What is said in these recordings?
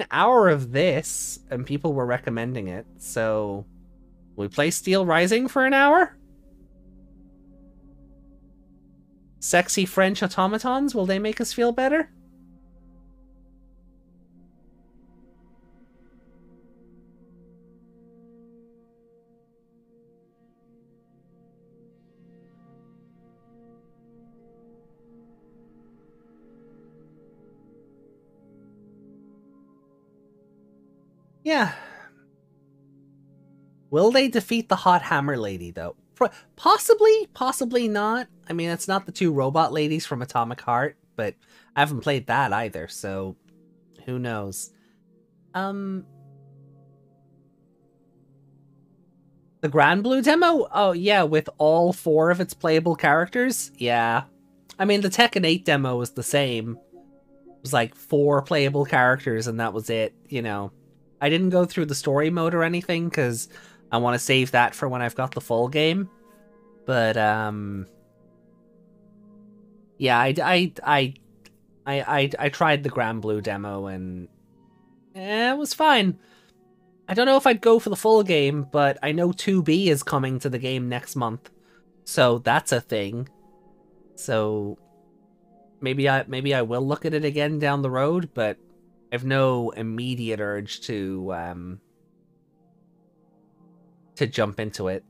an hour of this, and people were recommending it, so... We play Steelrising for an hour? Sexy French automatons, will they make us feel better? Yeah. Will they defeat the Hot Hammer Lady, though? Possibly, possibly not. I mean, it's not the two robot ladies from Atomic Heart, but I haven't played that either, so who knows. Um, The Granblue demo? Oh, yeah, with all four of its playable characters? Yeah. I mean, the Tekken 8 demo was the same. It was like four playable characters and that was it, you know. I didn't go through the story mode or anything because I want to save that for when I've got the full game. But um, yeah, I I I I I, I tried the Granblue demo and eh, it was fine. I don't know if I'd go for the full game, but I know 2B is coming to the game next month, so that's a thing. So maybe I maybe I will look at it again down the road, but I have no immediate urge to um to jump into it.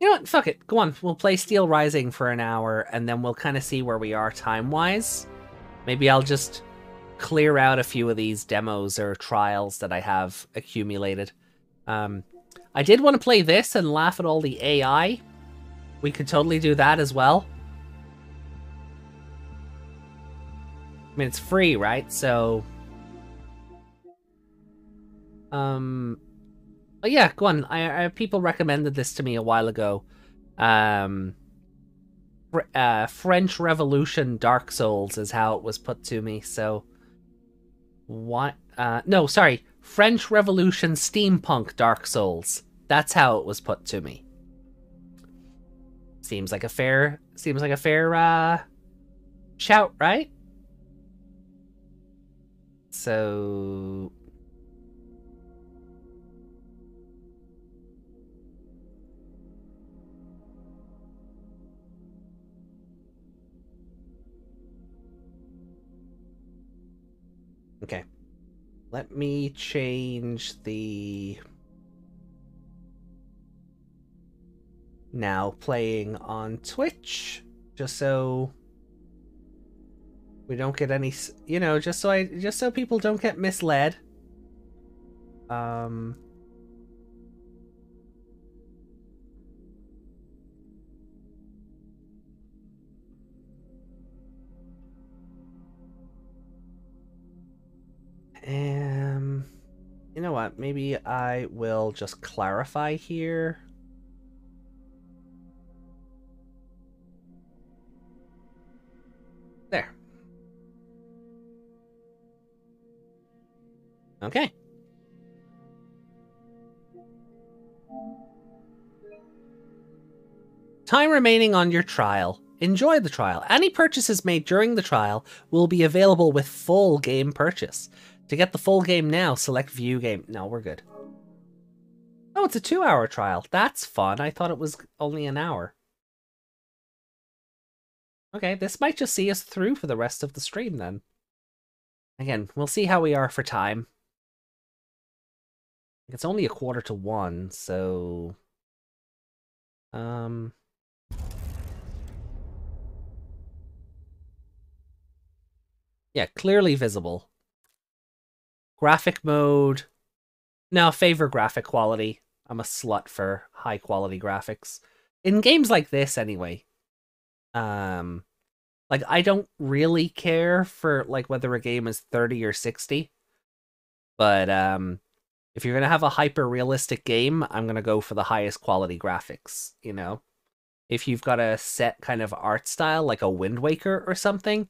You know what? Fuck it. Go on. We'll play Steelrising for an hour, and then we'll kind of see where we are time-wise. Maybe I'll just clear out a few of these demos or trials that I have accumulated. Um, I did want to play this and laugh at all the AI. We could totally do that as well. I mean, it's free, right? So, um, but yeah, go on. I, I people recommended this to me a while ago. Um, uh, French Revolution Dark Souls is how it was put to me. So, what? Uh, no, sorry, French Revolution Steampunk Dark Souls. That's how it was put to me. Seems like a fair. Seems like a fair uh, shout, right? So... Okay. Let me change the... Now playing on Twitch, just so we don't get any, you know, just so I, just so people don't get misled. Um. Um, you know what? Maybe I will just clarify here. Okay. Time remaining on your trial. Enjoy the trial. Any purchases made during the trial will be available with full game purchase. To get the full game now, select view game. No, we're good. Oh, it's a two hour trial. That's fun. I thought it was only an hour. Okay, this might just see us through for the rest of the stream then. Again, we'll see how we are for time. It's only a quarter to one, so... Um... Yeah, clearly visible. Graphic mode. Now, favor graphic quality. I'm a slut for high quality graphics. In games like this, anyway. Um, like, I don't really care for, like, whether a game is 30 or 60. But, um, if you're going to have a hyper realistic game, I'm going to go for the highest quality graphics, you know? If you've got a set kind of art style, like a Wind Waker or something,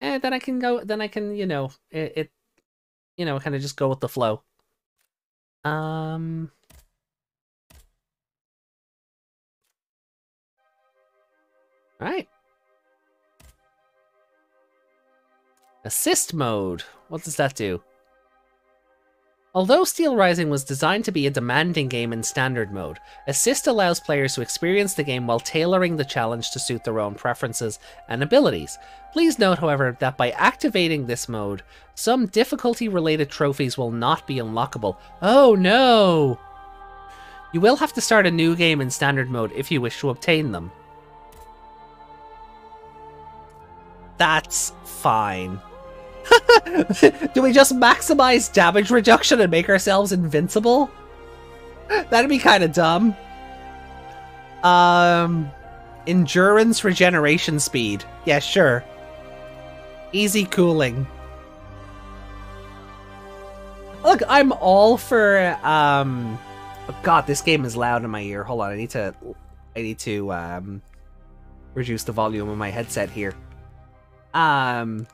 eh, then I can go, then I can, you know, it, it you know, kind of just go with the flow. Um... All right. Assist mode. What does that do? Although Steelrising was designed to be a demanding game in standard mode, Assist allows players to experience the game while tailoring the challenge to suit their own preferences and abilities. Please note, however, that by activating this mode, some difficulty-related trophies will not be unlockable. Oh no! You will have to start a new game in standard mode if you wish to obtain them. That's fine. Do we just maximize damage reduction and make ourselves invincible? That'd be kind of dumb. Um, endurance regeneration speed. Yeah, sure. Easy cooling. Look, I'm all for um. Oh God, this game is loud in my ear. Hold on, I need to, I need to um, reduce the volume of my headset here. Um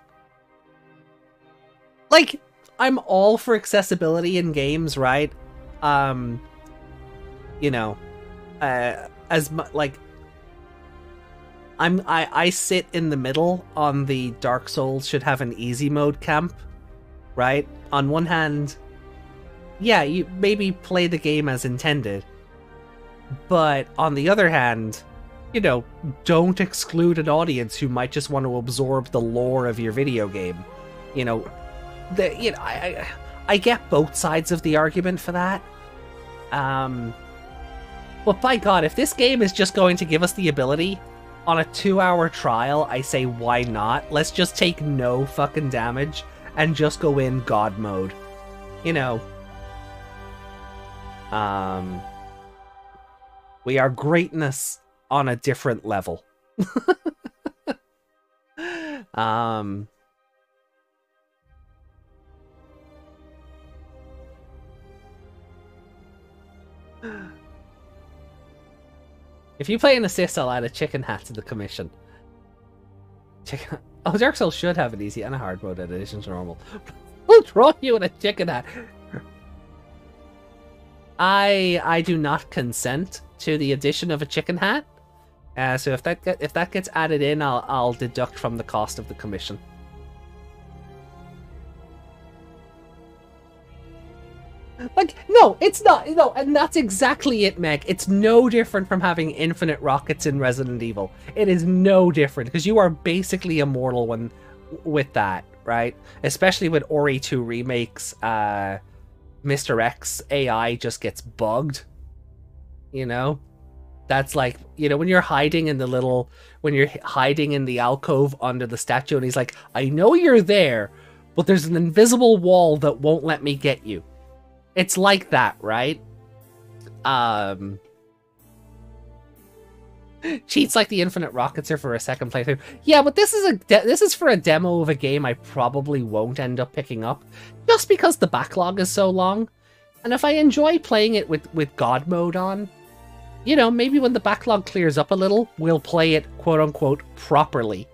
like I'm all for accessibility in games, right? Um, you know, uh, as much like I'm I I sit in the middle on the Dark Souls should have an easy mode camp, right? On one hand, yeah, you maybe play the game as intended, but on the other hand, you know, don't exclude an audience who might just want to absorb the lore of your video game. You know, the you know I, I, get both sides of the argument for that. Um, but by God, if this game is just going to give us the ability on a two-hour trial, I say why not? Let's just take no fucking damage and just go in God mode. You know. Um, we are greatness on a different level. um If you play an assist, I'll add a chicken hat to the commission. Chicken. Oh, Dark Souls should have an easy and a hard mode in addition to normal. we'll draw you in a chicken hat. I I do not consent to the addition of a chicken hat. Uh, so if that get, if that gets added in, I'll I'll deduct from the cost of the commission. Like, no, it's not. No, and that's exactly it, Meg. It's no different from having infinite rockets in Resident Evil. It is no different because you are basically immortal when with that, right? Especially with RE2 remakes, uh, Mr. X AI just gets bugged. You know? That's like, you know, when you're hiding in the little, when you're hiding in the alcove under the statue and he's like, I know you're there, but there's an invisible wall that won't let me get you. It's like that, right? Um, cheats like the infinite rockets are for a second playthrough. Yeah, but this is a this is for a demo of a game I probably won't end up picking up, just because the backlog is so long. And if I enjoy playing it with with God mode on, you know, maybe when the backlog clears up a little, we'll play it quote unquote properly.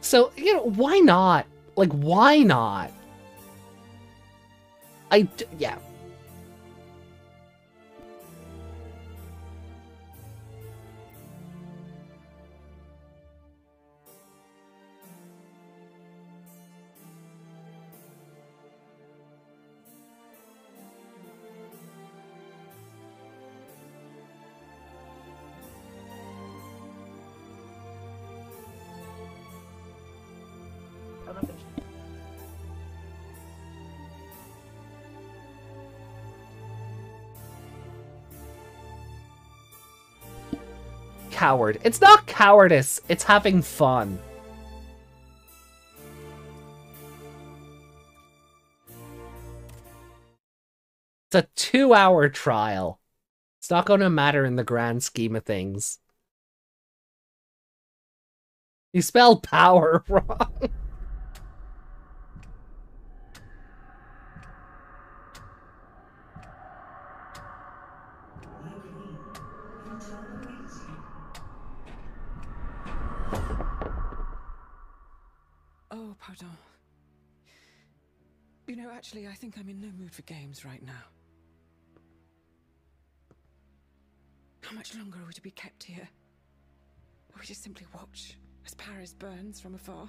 So you know, why not? Like, why not? I, yeah, coward. It's not cowardice, it's having fun. It's a two hour trial. It's not going to matter in the grand scheme of things. You spelled power wrong. Know, actually, I think I'm in no mood for games right now. How much longer are we to be kept here? Or we just simply watch as Paris burns from afar?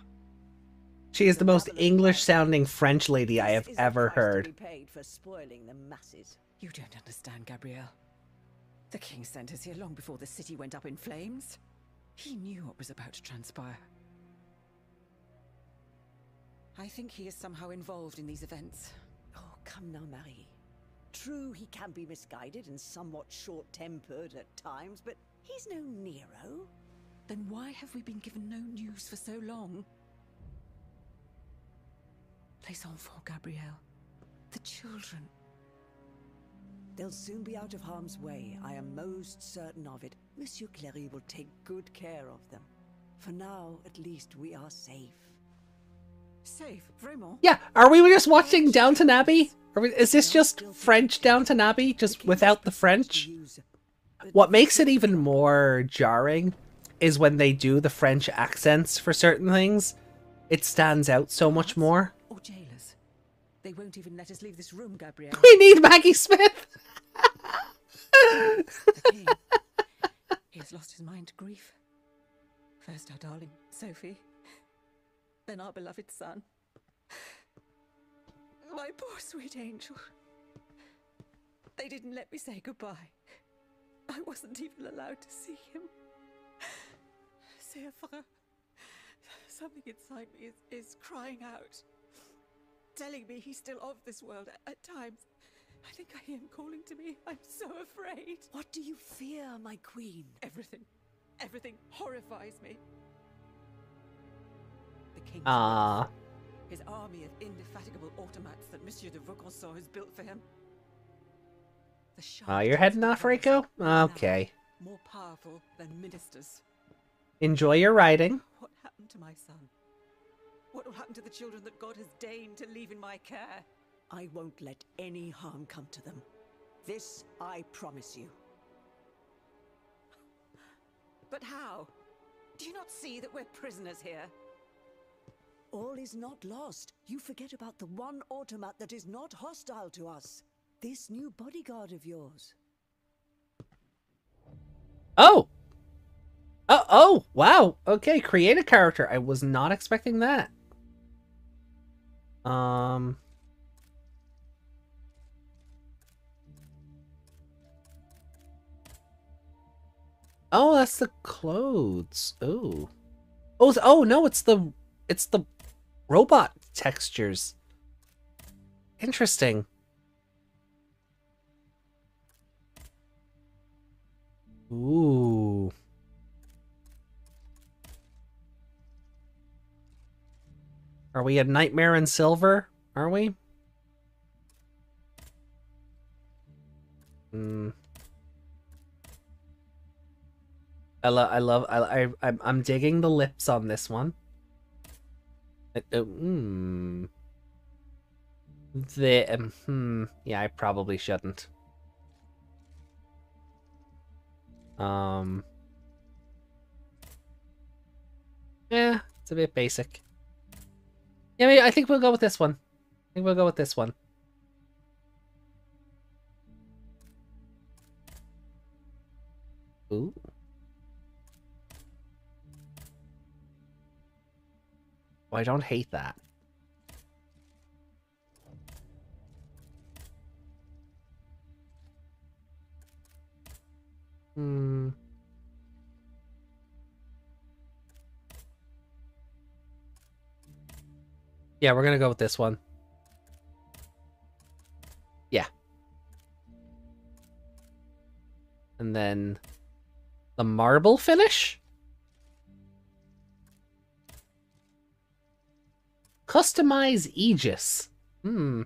She is the most English-sounding French lady I have ever price to heard. paid for spoiling the masses. You don't understand, Gabrielle. The king sent us here long before the city went up in flames. He knew what was about to transpire. I think he is somehow involved in these events. Oh, come now, Marie. True, he can be misguided and somewhat short-tempered at times, but he's no Nero. Then why have we been given no news for so long? Les enfants, Gabrielle. The children. They'll soon be out of harm's way. I am most certain of it. Monsieur Clery will take good care of them. For now, at least, we are safe. Yeah, are we just watching Downton Abbey? Are we, is this just French Downton Abbey, just without the French? What makes it even more jarring is when they do the French accents for certain things. It stands out so much more. Or jailers? They won't even let us leave this room, Gabrielle. We need Maggie Smith. He has lost his mind to grief. First our darling, Sophie. Then our beloved son. My poor sweet angel. They didn't let me say goodbye. I wasn't even allowed to see him. C'est. Something inside me is, is crying out. Telling me he's still of this world at, at times. I think I hear him calling to me. I'm so afraid. What do you fear, my queen? Everything. Everything horrifies me. The king's Ah, wrath, his army of indefatigable automats that Monsieur de Vaucanson has built for him. The oh, shaft you're heading off, the Rico? Okay. More powerful than ministers. Enjoy your riding. What happened to my son? What will happen to the children that God has deigned to leave in my care? I won't let any harm come to them. This I promise you. But how? Do you not see that we're prisoners here? All is not lost. You forget about the one automat that is not hostile to us. This new bodyguard of yours. Oh. Oh, oh, wow. Okay, create a character. I was not expecting that. Um. Oh, that's the clothes. Oh. Oh, oh no, it's the it's the robot textures. Interesting. Ooh. Are we a Nightmare in Silver? Are we? Hmm. I love. I love. I. I. I'm, I'm digging the lips on this one. Uh, hmm. The. Um, hmm. Yeah, I probably shouldn't. Um. Yeah, it's a bit basic. Yeah, maybe- I think we'll go with this one. I think we'll go with this one. Ooh. Oh, I don't hate that. Hmm. Yeah, we're gonna go with this one. Yeah. And then the marble finish? Customize Aegis. Hmm.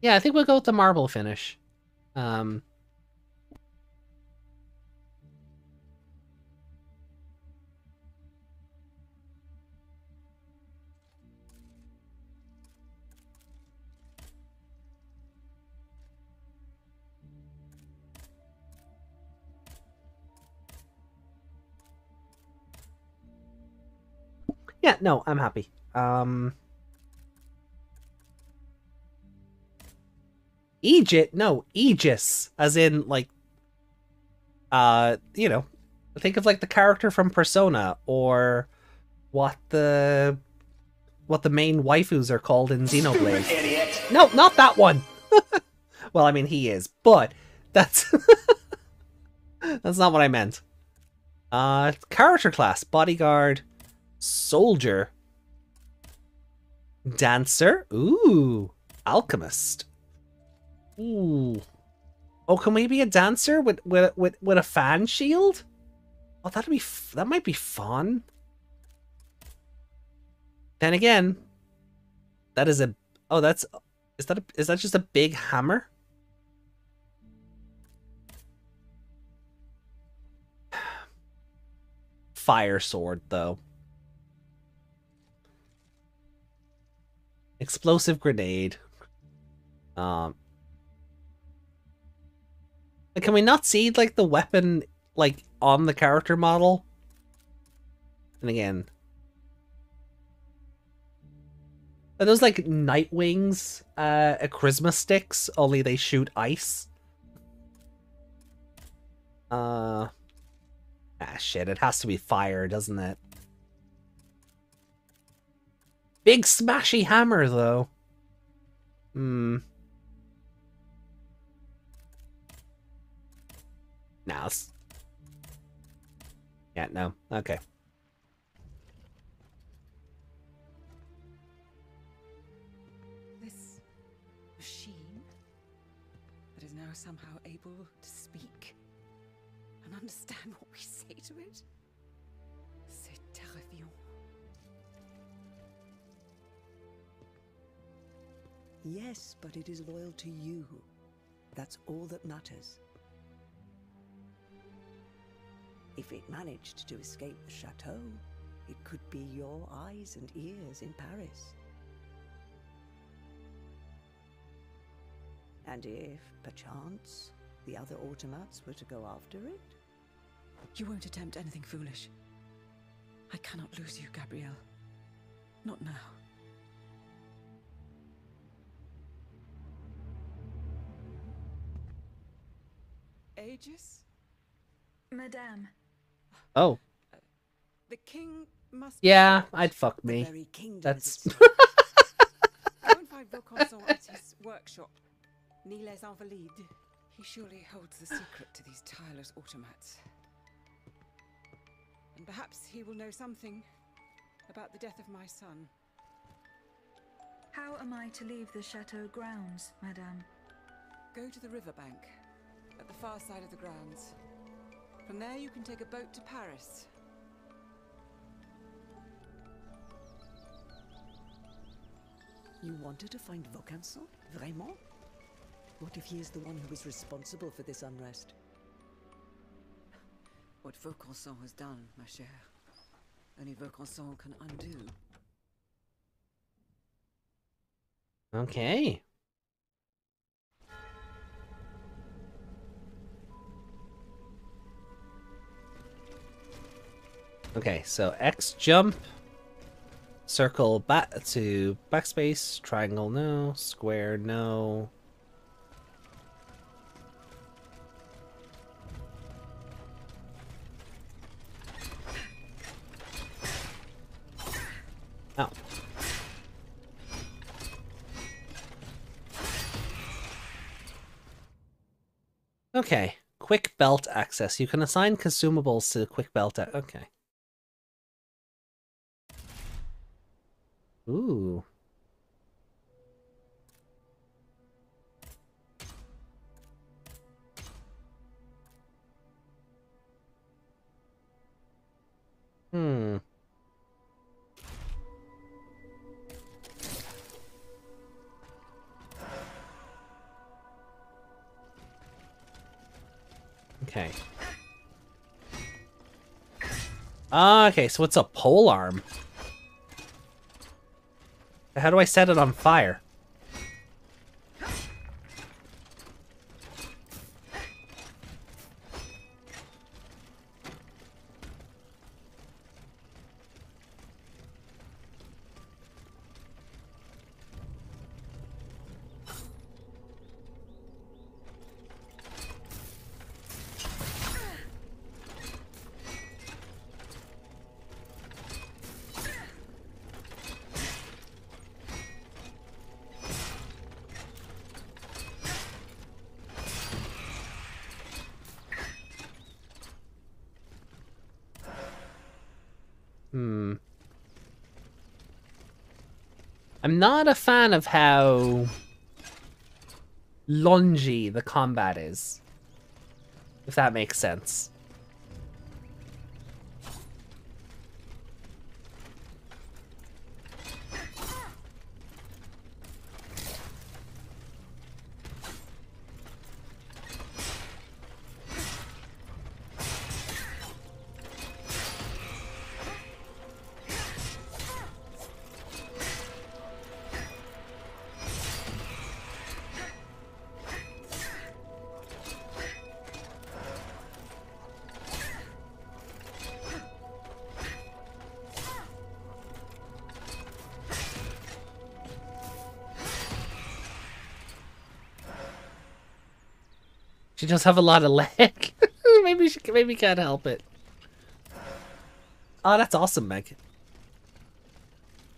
Yeah, I think we'll go with the marble finish. Um, yeah, no, I'm happy. Um, Aegis, no, Aegis, as in like, uh, you know, Think of like the character from Persona or what the what the main waifus are called in Xenoblade. No, not that one. well, I mean he is, but that's that's not what I meant. Uh character class, bodyguard, soldier, dancer, ooh, alchemist. Ooh. Oh, can we be a dancer with with with, with a fan shield? Oh, that'd be that might be fun. Then again, that is a oh that's is that a, is that just a big hammer? Fire sword though. Explosive grenade. Um can we not see like the weapon like on the character model? And again, are those like Nightwings, uh, escrima sticks? Only they shoot ice. Uh, ah, shit! It has to be fire, doesn't it? Big smashy hammer, though. Hmm. Nah. Yeah, no. Okay. Yes, but it is loyal to you. That's all that matters. If it managed to escape the chateau, it could be your eyes and ears in Paris. And if, perchance, the other automats were to go after it? You won't attempt anything foolish. I cannot lose you, Gabrielle. Not now. Aegis? Madame, Oh, uh, The king must. yeah, be I'd fuck me. That's- is at stake. Go and find Vaucanson at his workshop, Ni les Invalides. He surely holds the secret to these tireless automats. And perhaps he will know something about the death of my son. how am I to leave the chateau grounds, Madame? Go to the riverbank, at the far side of the grounds. From there, you can take a boat to Paris. You wanted to find Vaucanson? Vraiment? What if he is the one who is responsible for this unrest? What Vaucanson has done, ma chère, only Vaucanson can undo. Okay. Okay, so X jump, circle back to backspace, triangle no, square no. Oh. Okay, quick belt access. You can assign consumables to the quick belt. Uh, okay. Ooh. Hmm. Okay. Ah, okay, so it's a pole arm. How do I set it on fire? Not a fan of how longy the combat is. If that makes sense. Does have a lot of leg. maybe she maybe can't help it. Oh, that's awesome, Meg.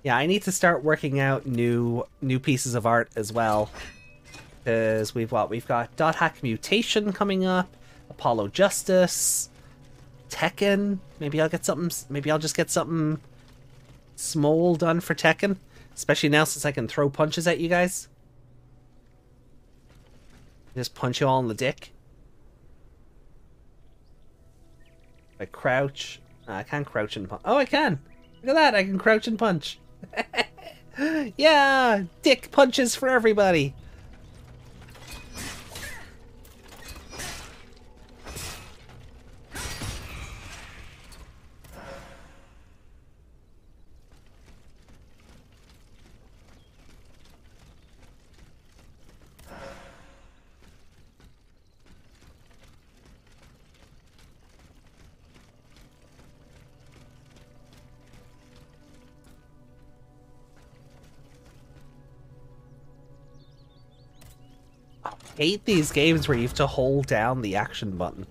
Yeah, I need to start working out new new pieces of art as well. Because we've what we've got Dot Hack Mutation coming up, Apollo Justice, Tekken. Maybe I'll get something. Maybe I'll just get something small done for Tekken, especially now since I can throw punches at you guys. Just punch you all in the dick. I crouch. I can't crouch and punch. Oh, I can! Look at that, I can crouch and punch. yeah! Dick punches for everybody! Hate these games where you have to hold down the action button.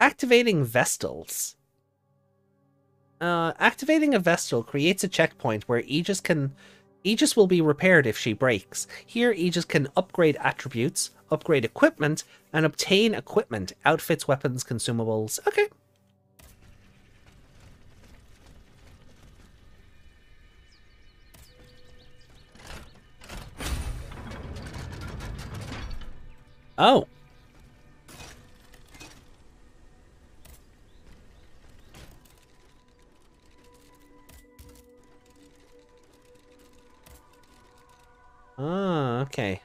Activating Vestals. Uh, activating a Vestal creates a checkpoint where Aegis can... Aegis will be repaired if she breaks. Here, Aegis can upgrade attributes, upgrade equipment, and obtain equipment, outfits, weapons, consumables. Okay, Oh. Oh, okay.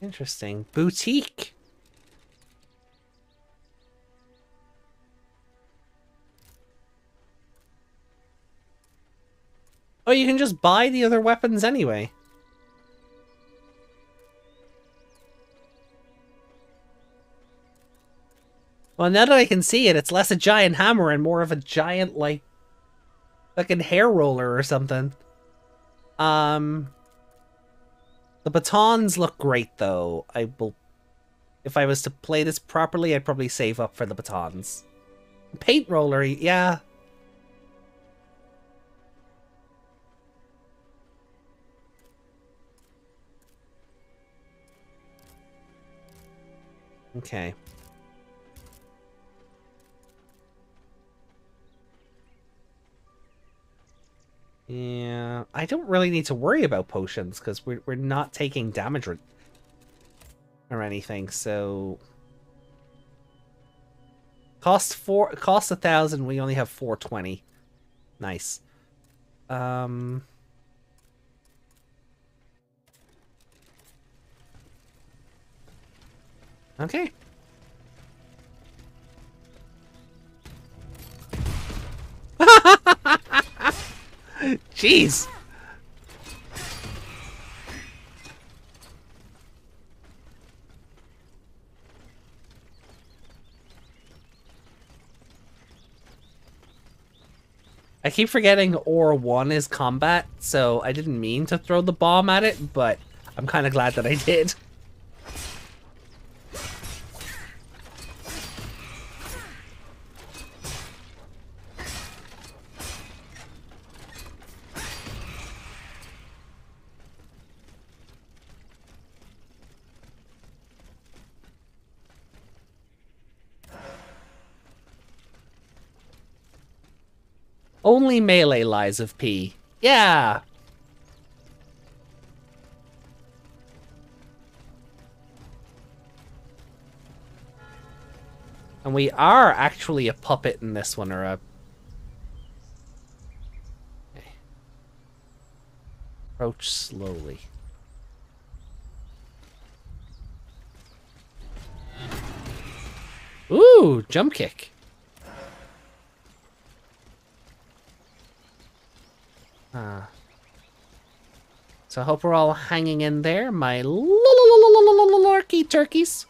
Interesting. Boutique. Oh, you can just buy the other weapons anyway. Well, now that I can see it, it's less a giant hammer and more of a giant, like, fucking hair roller or something. Um, the batons look great, though. I will, if I was to play this properly, I'd probably save up for the batons. Paint roller, yeah, Okay. Yeah, I don't really need to worry about potions because we're, we're not taking damage or, or anything, so... Cost four, cost a thousand, we only have 420. Nice. Um... Okay. Jeez. I keep forgetting R1 is combat, so I didn't mean to throw the bomb at it, but I'm kind of glad that I did. Only melee lies of P. Yeah! And we are actually a puppet in this one, or a... Approach slowly. Ooh, jump kick. Ah. So I hope we're all hanging in there, my lurky turkeys.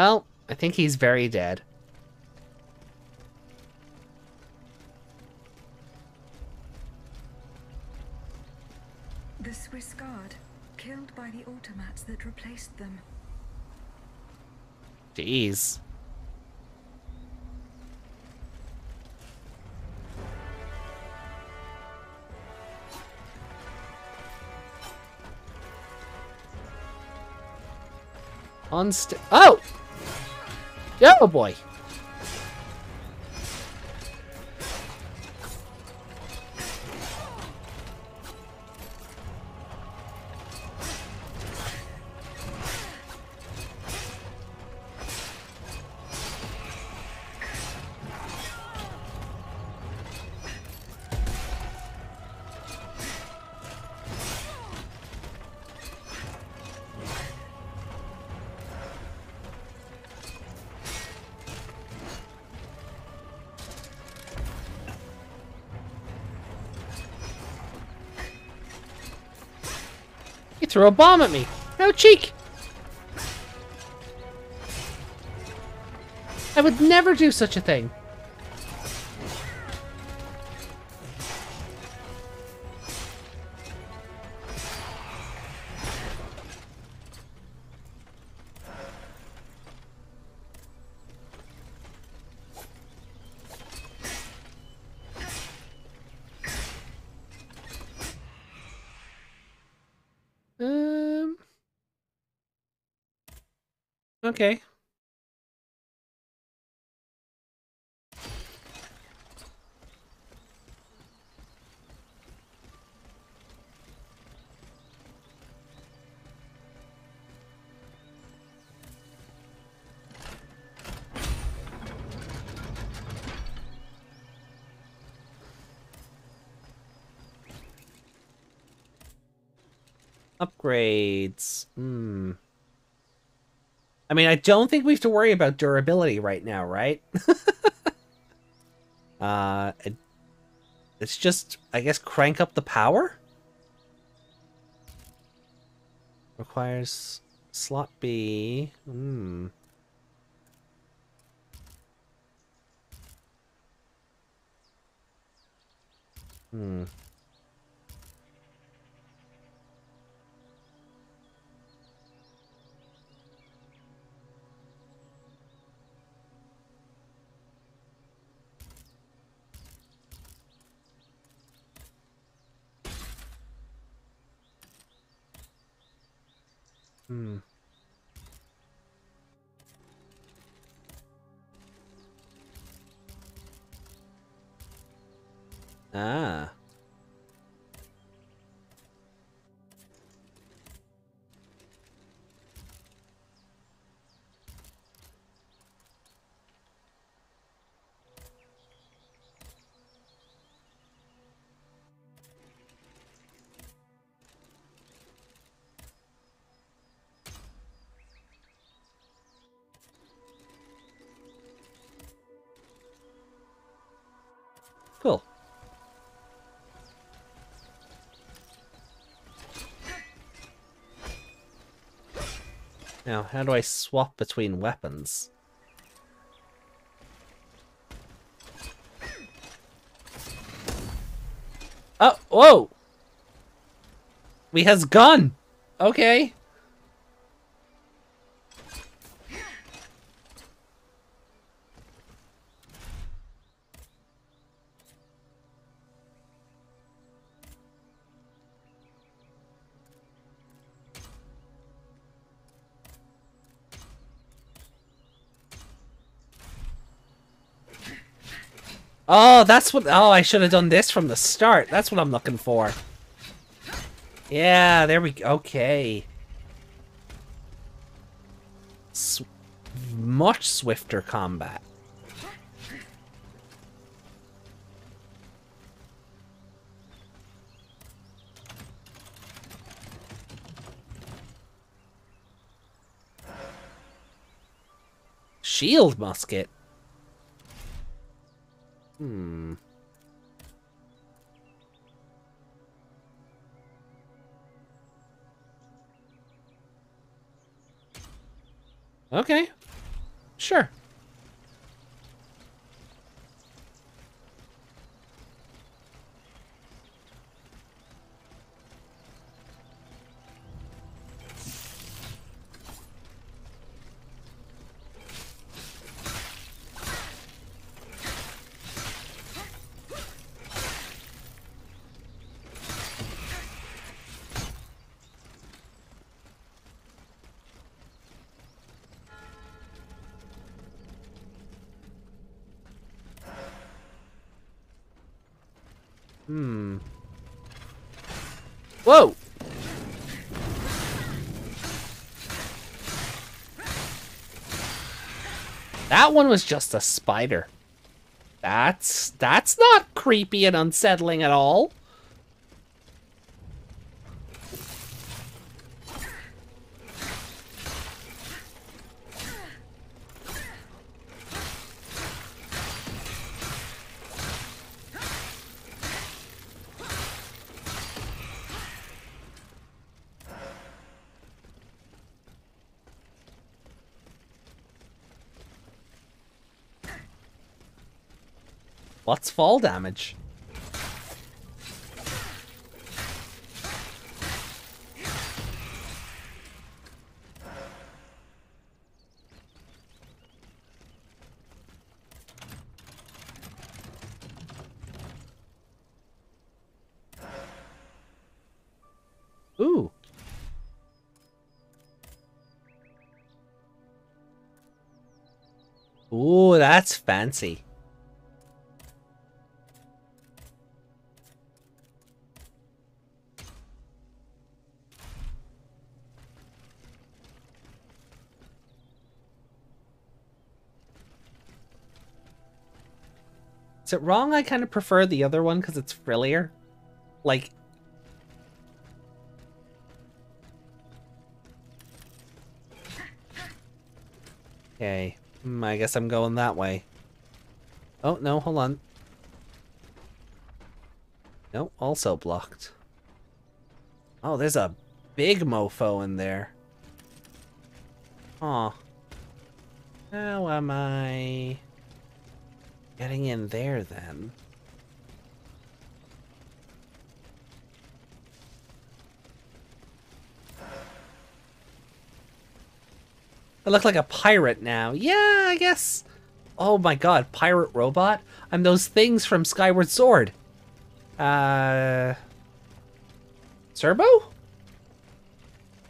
Well, I think he's very dead. The Swiss Guard, killed by the automats that replaced them. Jeez. Unst- Oh! Oh boy. Threw a bomb at me. No cheek. I would never do such a thing. Okay. Upgrades. I mean, I don't think we have to worry about durability right now, right? uh, it's just, I guess, crank up the power? Requires slot B. Hmm. Ah. Now, how do I swap between weapons? Oh, whoa! We has gun. Okay. Oh, that's what. Oh, I should have done this from the start. That's what I'm looking for. Yeah, there we go. Okay. Sw much swifter combat. Shield musket. Hmm. Okay. Sure. Hmm. Whoa! That one was just a spider. That's that's not creepy and unsettling at all. Fall damage? Ooh. Ooh, that's fancy. Is it wrong I kind of prefer the other one because it's frillier? Like... Okay. Hmm, I guess I'm going that way. Oh, no, hold on. No, also blocked. Oh, there's a big mofo in there. Aw. How am I... Getting in there, then. I look like a pirate now. Yeah, I guess. Oh my god, pirate robot? I'm those things from Skyward Sword. Uh... Serbo?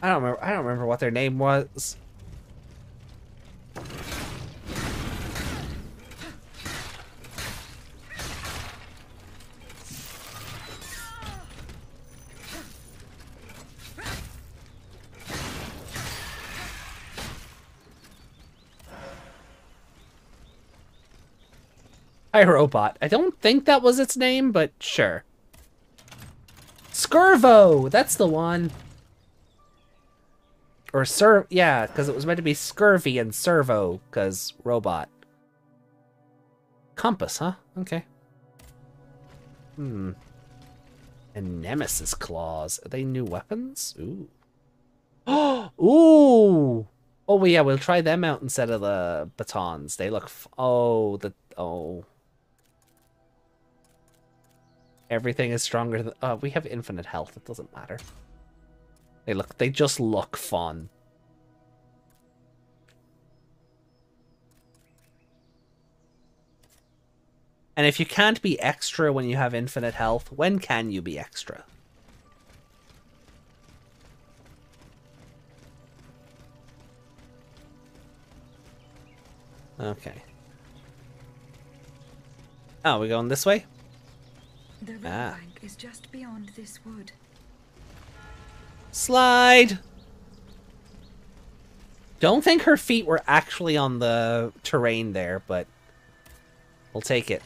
I don't remember. I don't remember what their name was. Robot. I don't think that was its name, but sure. Scervo! That's the one. Or Sir, yeah, because it was meant to be Scurvy and Servo, because robot. Compass, huh? Okay. Hmm. And Nemesis Claws. Are they new weapons? Ooh. Oh! Ooh! Oh, yeah, we'll try them out instead of the batons. They look... oh, the... Oh. Everything is stronger than... Oh, we have infinite health. It doesn't matter. They look they just look fun. And if you can't be extra when you have infinite health, when can you be extra? Okay. Oh, we're going this way? The Ah. riverbank is just beyond this wood. Slide! Don't think her feet were actually on the terrain there, but we'll take it.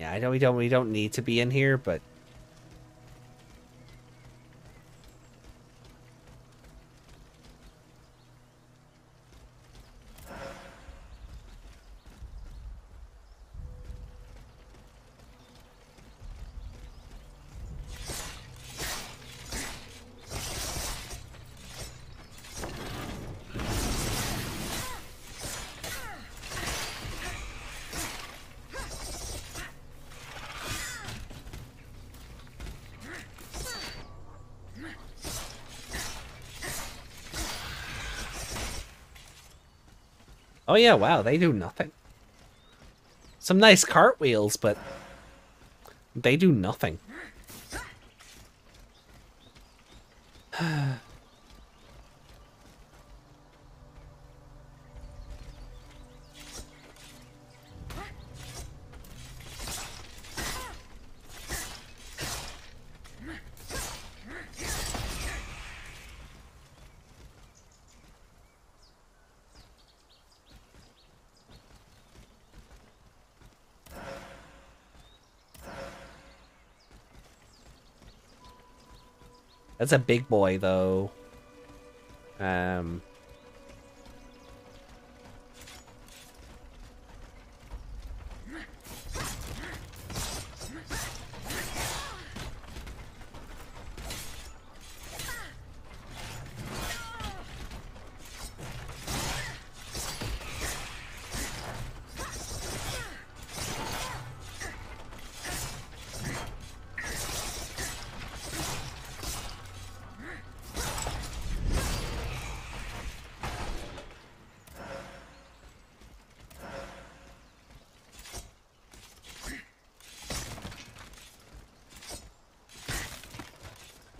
Yeah, I know we don't we don't need to be in here, but yeah, wow, they do nothing. Some nice cartwheels, but they do nothing. That's a big boy, though. Um.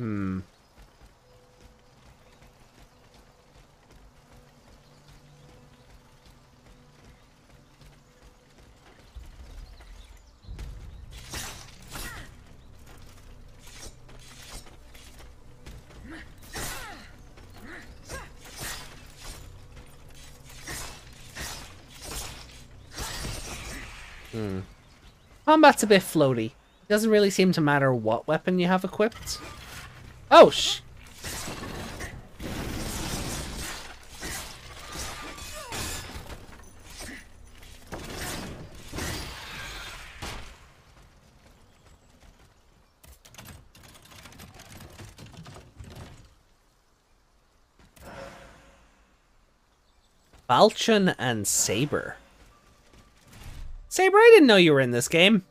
Hmm. Hmm. Combat's a bit floaty. It doesn't really seem to matter what weapon you have equipped. Oh, sh... Falchion and Saber. Didn't know you were in this game.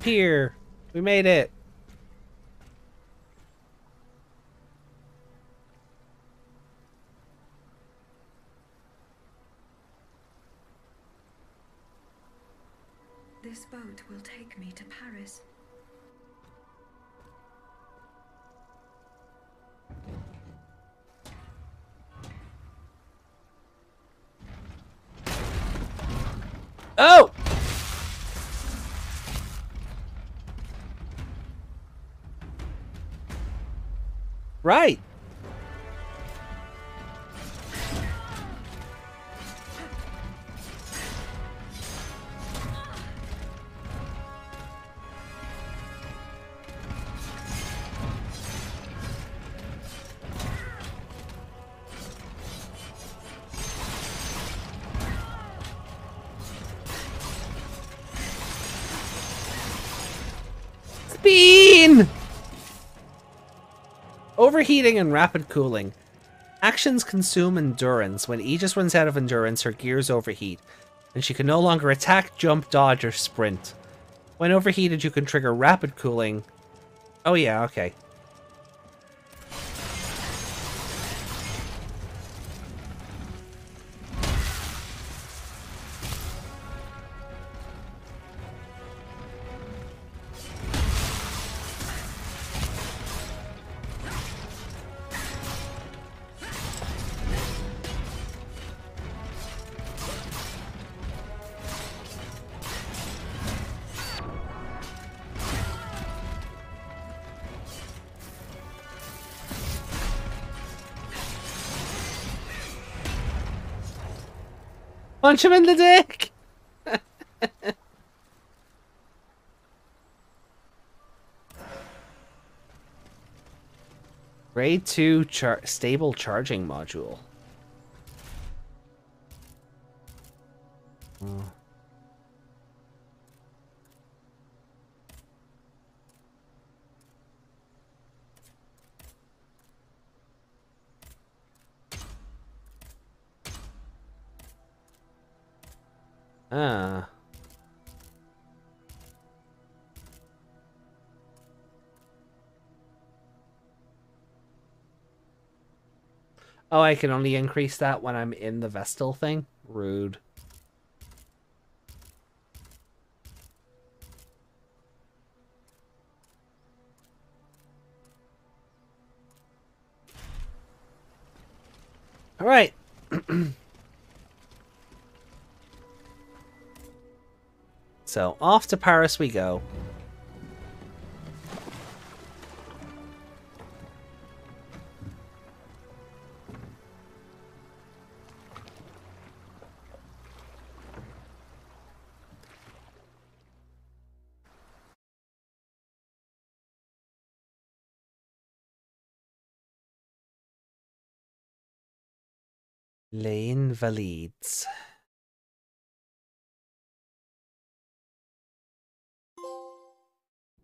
Pier. We made it. Right. Overheating and rapid cooling. Actions consume endurance. When Aegis runs out of endurance, her gears overheat, and she can no longer attack, jump, dodge, or sprint. When overheated, you can trigger rapid cooling. Oh yeah, okay. Punch him in the dick! Grade 2 char stable charging module. Hmm. Ah. Oh, I can only increase that when I'm in the Vestal thing? Rude. All right. so off to Paris we go. Les Invalides.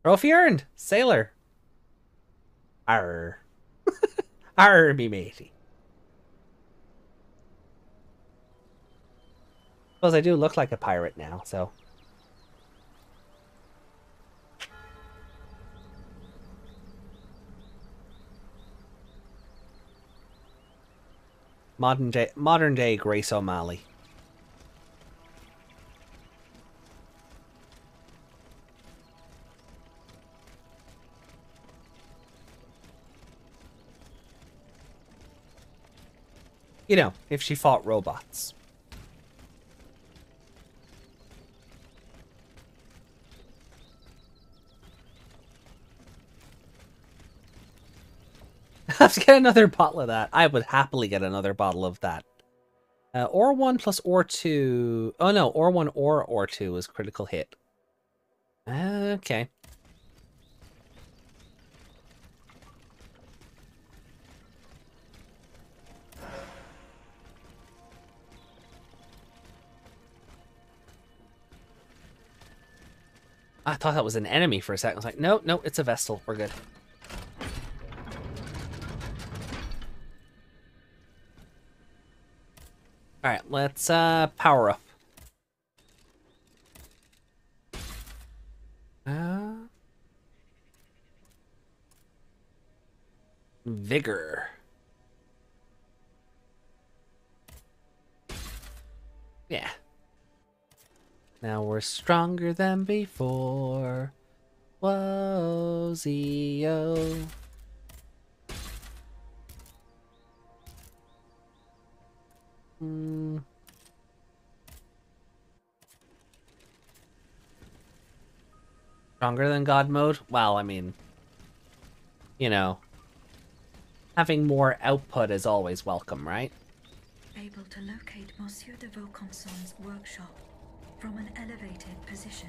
Trophy earned! Sailor! Arr. Arr, me matey. Suppose I do look like a pirate now, so... Modern day, modern day Grace O'Malley. You know, if she fought robots. to get another bottle of that. I would happily get another bottle of that. Uh, or 1 plus or 2. Oh no, or 1 or or 2 is critical hit. Okay. I thought that was an enemy for a second. I was like, no, no, it's a Vestal. We're good. Alright, let's uh, power up. Uh, vigor. Now we're stronger than before. Whoa, Zio. Hmm. Stronger than God mode? Well, I mean, you know, having more output is always welcome, right? Able to locate Monsieur de Vaucanson's workshop from an elevated position.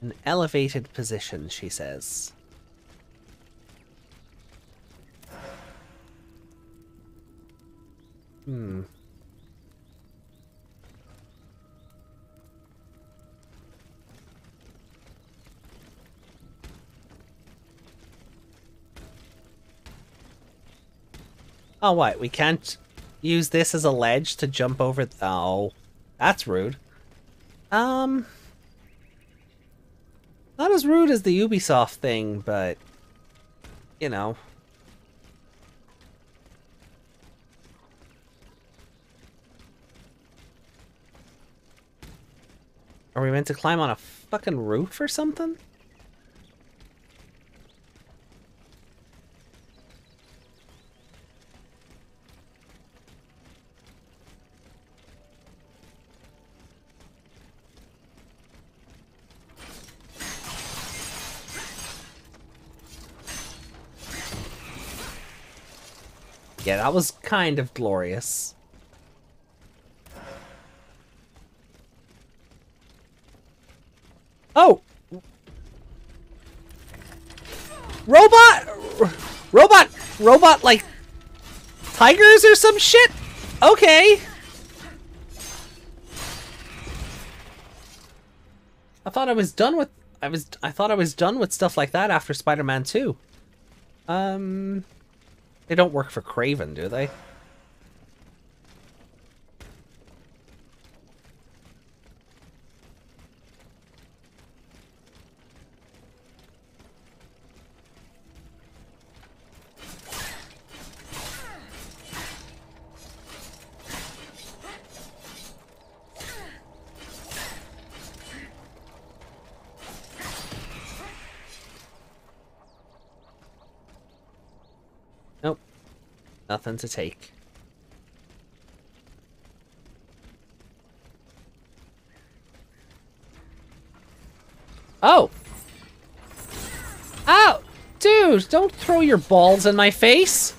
An elevated position, she says. Oh, what? We can't use this as a ledge to jump over? Oh, that's rude. Um, not as rude as the Ubisoft thing, but you know. Are we meant to climb on a fucking roof or something? Yeah, that was kind of glorious. Oh! Robot! Robot! Robot, like, tigers or some shit? Okay. I thought I was done with... I was... I thought I was done with stuff like that after Spider-Man 2. Um... They don't work for Kraven, do they? Nothing to take. Oh! Ow! Dude, don't throw your balls in my face!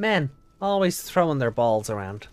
Men, always throwing their balls around.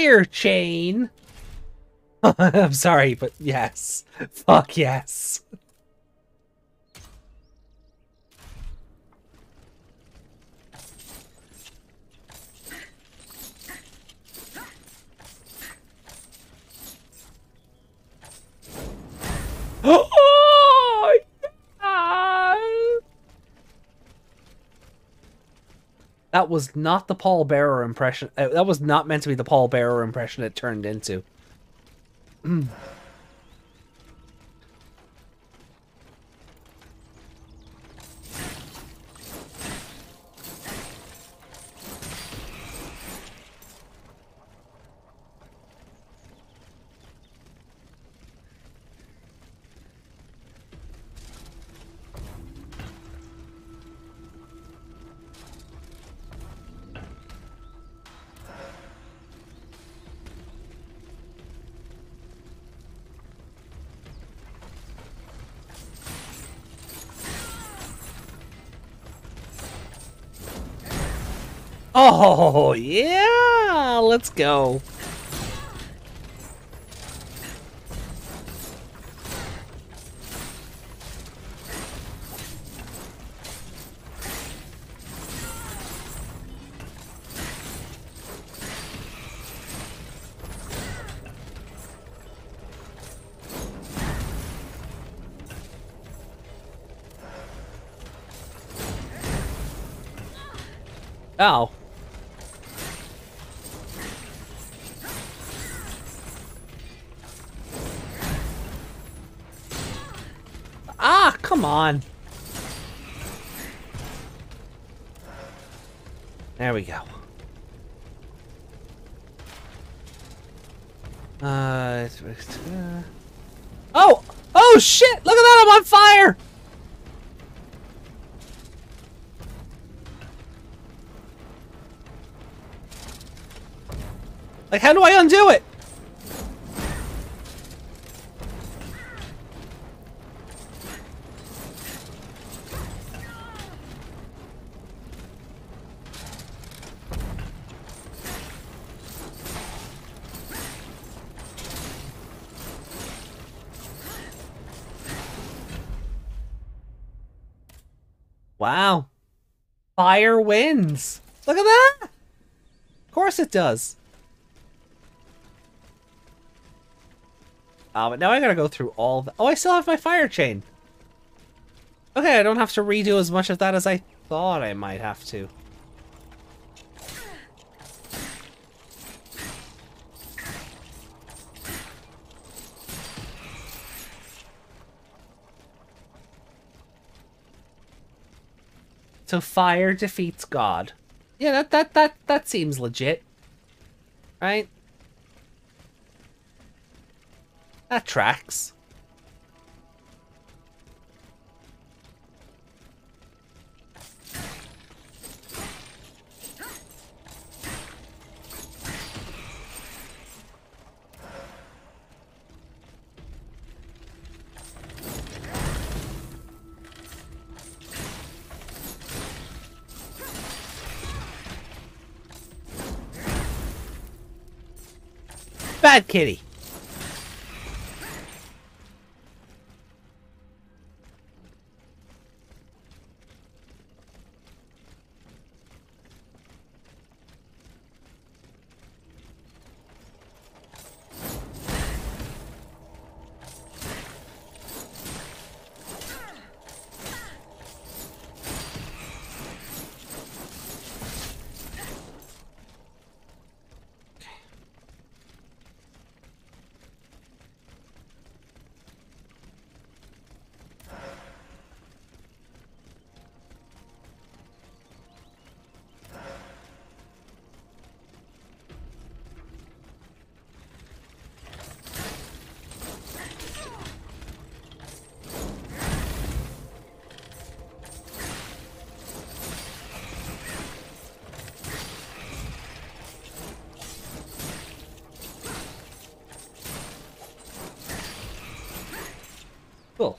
Fire chain! I'm sorry, but yes. Fuck yes. Oh, yeah! That was not the Paul Bearer impression. Uh, that was not meant to be the Paul Bearer impression it turned into. Oh, yeah! Let's go. Oh. Ah, come on. There we go. Uh, uh, oh! Oh shit! Look at that! I'm on fire! Like, how do I undo it? Wow. Fire wins. Look at that. Of course it does. Oh, but now I gotta go through all the... Oh, I still have my fire chain. Okay, I don't have to redo as much of that as I thought I might have to. So fire defeats God. Yeah, that that that that seems legit. Right? That tracks. Bad kitty. Cool.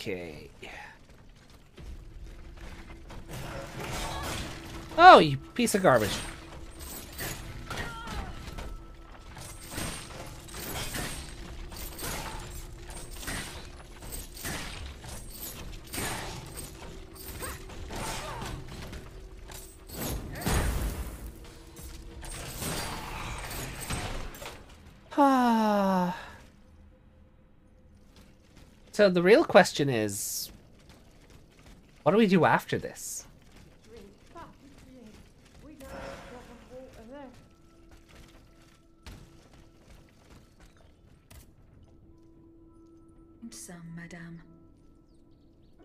Okay. Oh, you piece of garbage. Ah. So the real question is, what do we do after this? Some, madame.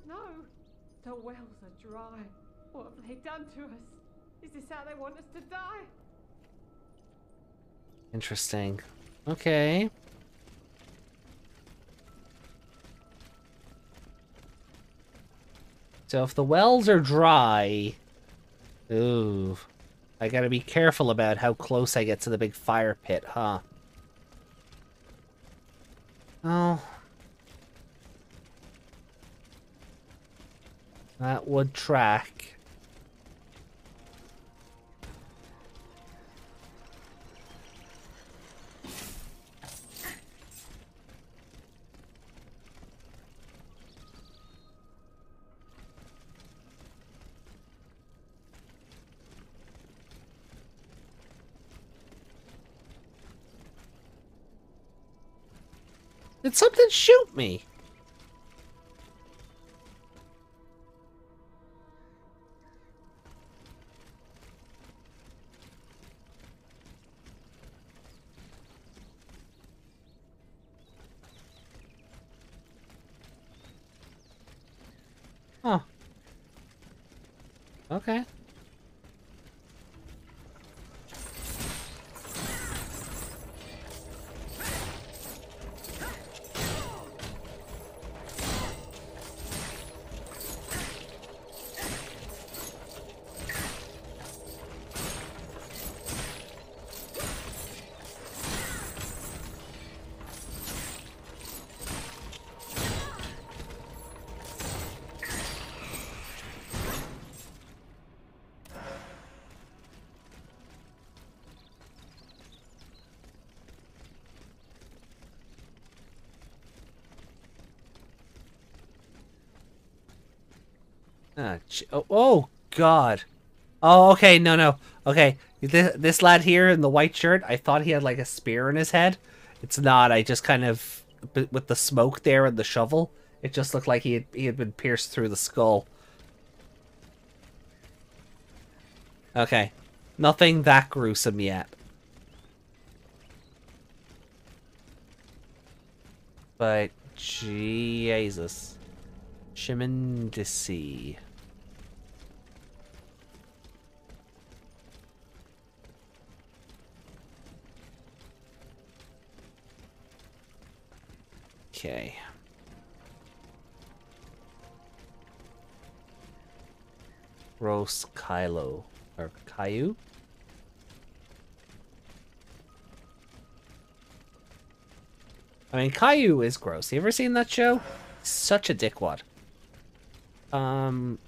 No, the wells are dry. What have they done to us? Is this how they want us to die? Interesting. Okay. So if the wells are dry... Ooh. I gotta be careful about how close I get to the big fire pit, huh? Oh. That would track. Something shoot me? Oh, oh, God. Oh, okay, no, no. Okay, this, this lad here in the white shirt, I thought he had like a spear in his head. It's not. I just kind of, with the smoke there and the shovel, it just looked like he had, he had been pierced through the skull. Okay, nothing that gruesome yet. But, Jesus. Shimendisi. Okay. Rose Kylo. Or Caillou? I mean, Caillou is gross. You ever seen that show? Such a dickwad. Um...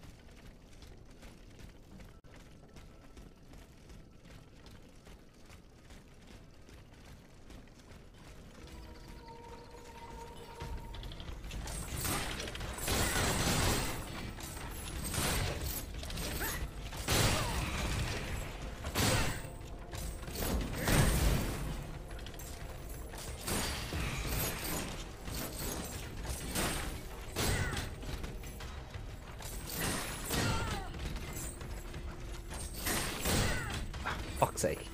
Fuck's sake.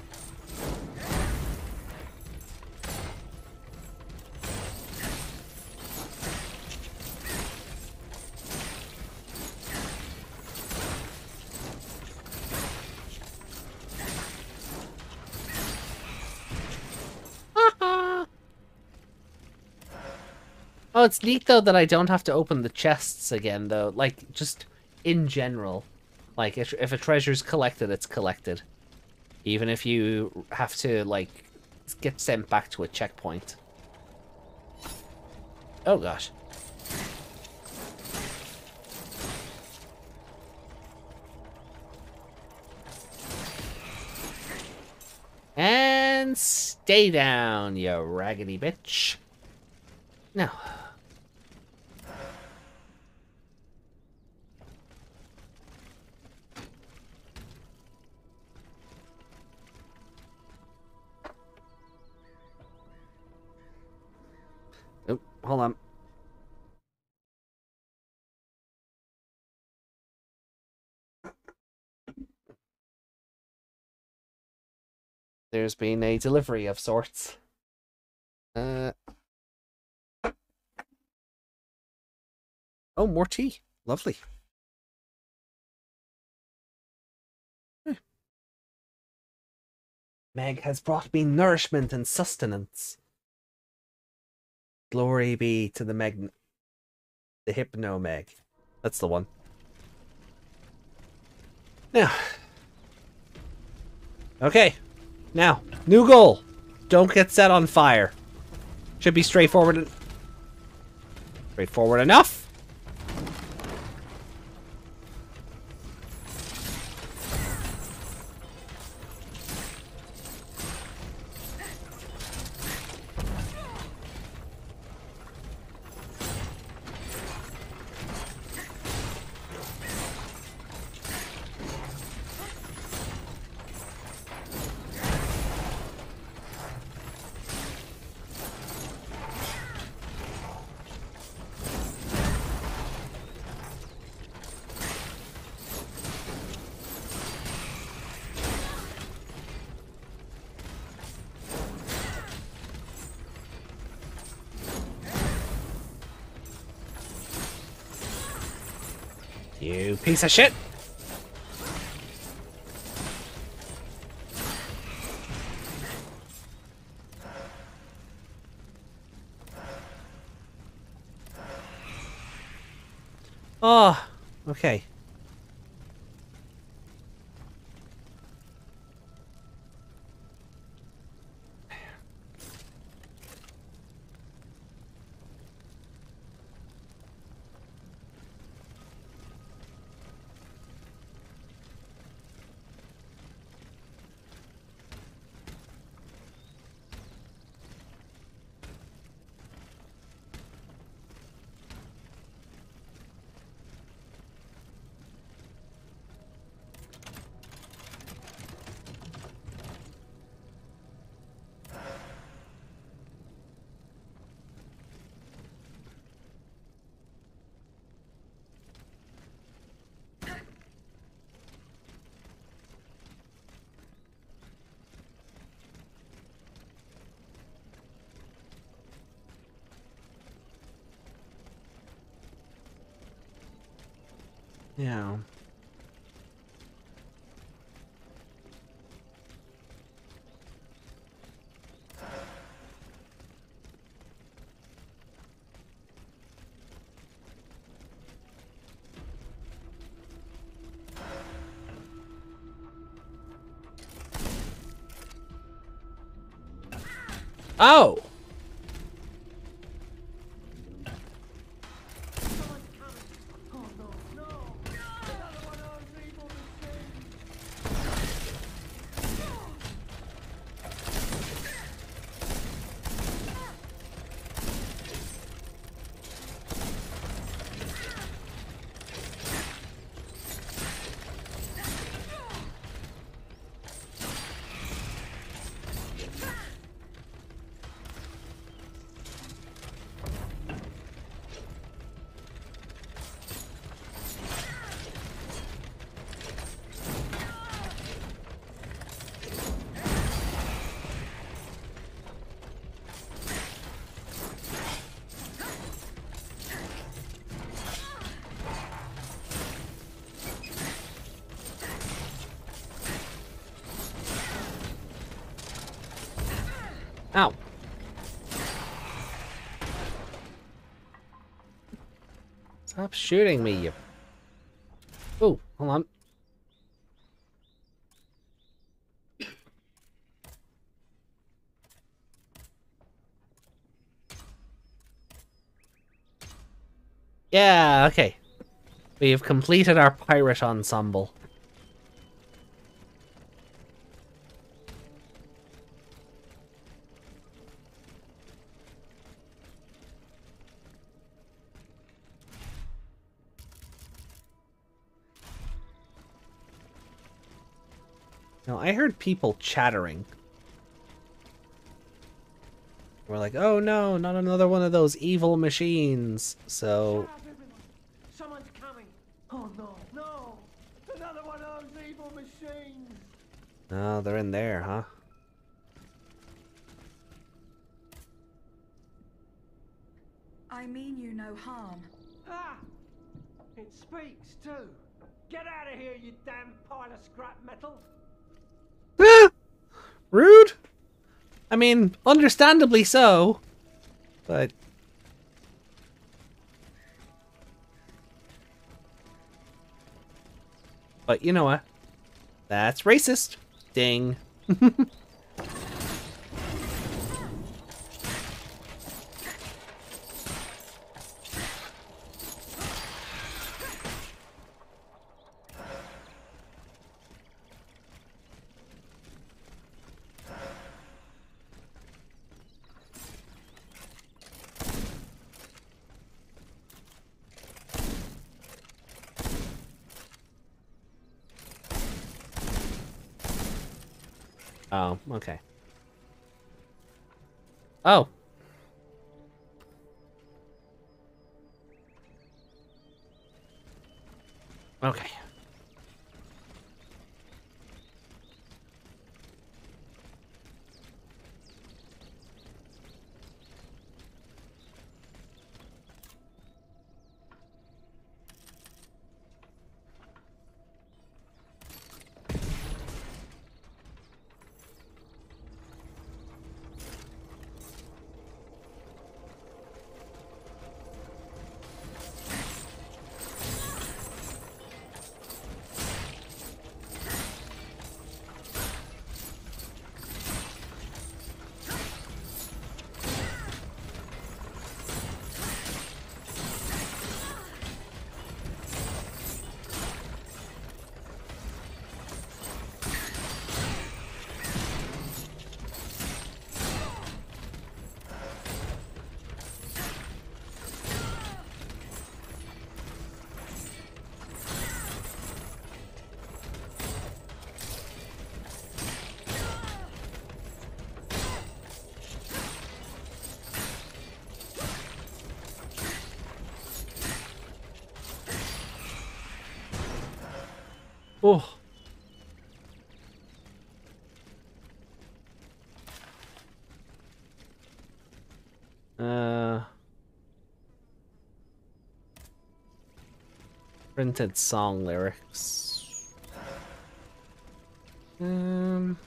Oh, it's neat though that I don't have to open the chests again though. Like just in general, like if if a treasure's collected, it's collected. Even if you have to like get sent back to a checkpoint. Oh gosh. And stay down, you raggedy bitch. No. Hold on. There's been a delivery of sorts. Uh. Oh, more tea. Lovely. Meg has brought me nourishment and sustenance. Glory be to the Meg. The Hypno Meg. That's the one. Now. Okay. Now, new goal. Don't get set on fire. Should be straightforward. Straightforward enough. You piece of shit. Oh, okay. Yeah. Oh! Stop shooting me, you... Oh, hold on. Yeah, okay. We have completed our pirate ensemble. People chattering. We're like, oh no, not another one of those evil machines. So, Shut up, everyone. Someone's coming. Oh no, no! Another one of those evil machines! oh, they're in there, huh? I mean you no harm. Ah! It speaks too. Get out of here, you damn pile of scrap metal! Rude? I mean, understandably so. But But you know what? That's racist. Ding. Oh, okay. Oh. Okay. Oh. Uh. Printed song lyrics. Um.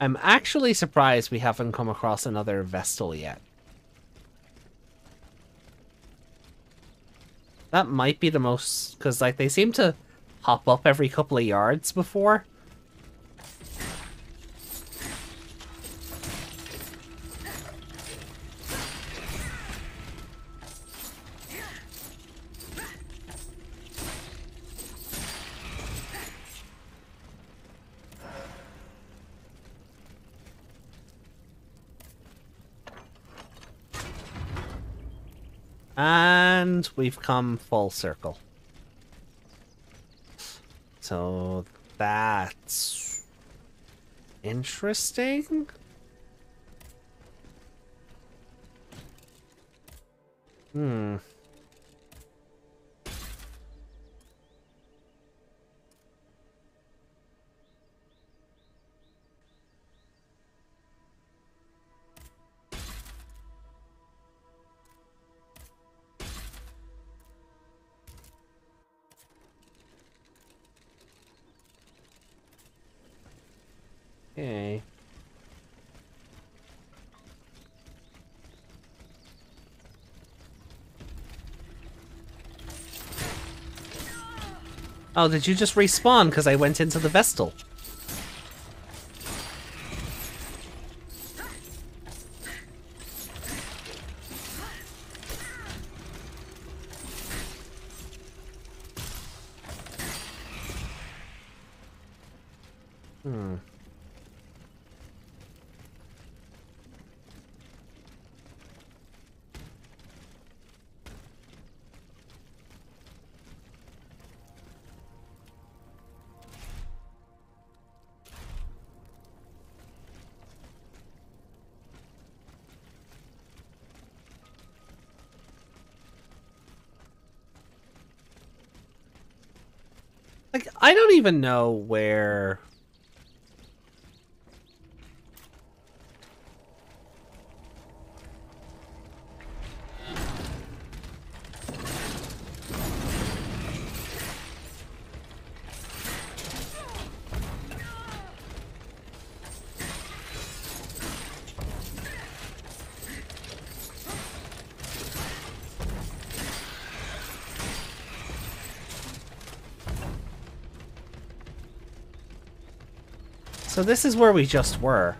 I'm actually surprised we haven't come across another Vestal yet. That might be the most... Because, like, they seem to hop up every couple of yards before. And we've come full circle. So that's interesting. Hmm. Oh, did you just respawn because I went into the Vestal? Like, I don't even know where... So this is where we just were.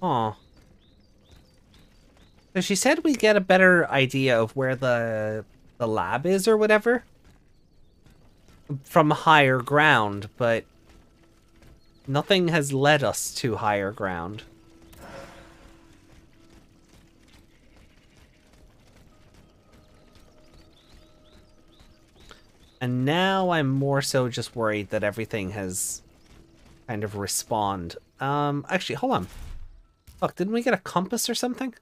So she said we get a better idea of where the the lab is or whatever from higher ground, but nothing has led us to higher ground. And now I'm more so just worried that everything has kind of respawned. Um, actually, hold on. Look, didn't we get a compass or something?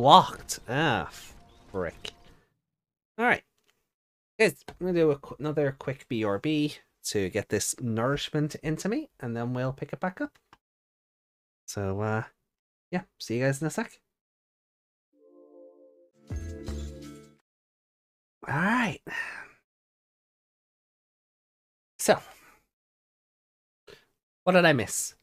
Locked. Ah, frick. Alright. Guys, I'm going to do a, another quick BRB to get this nourishment into me, and then we'll pick it back up. So, uh, yeah, see you guys in a sec. Alright. So, what did I miss?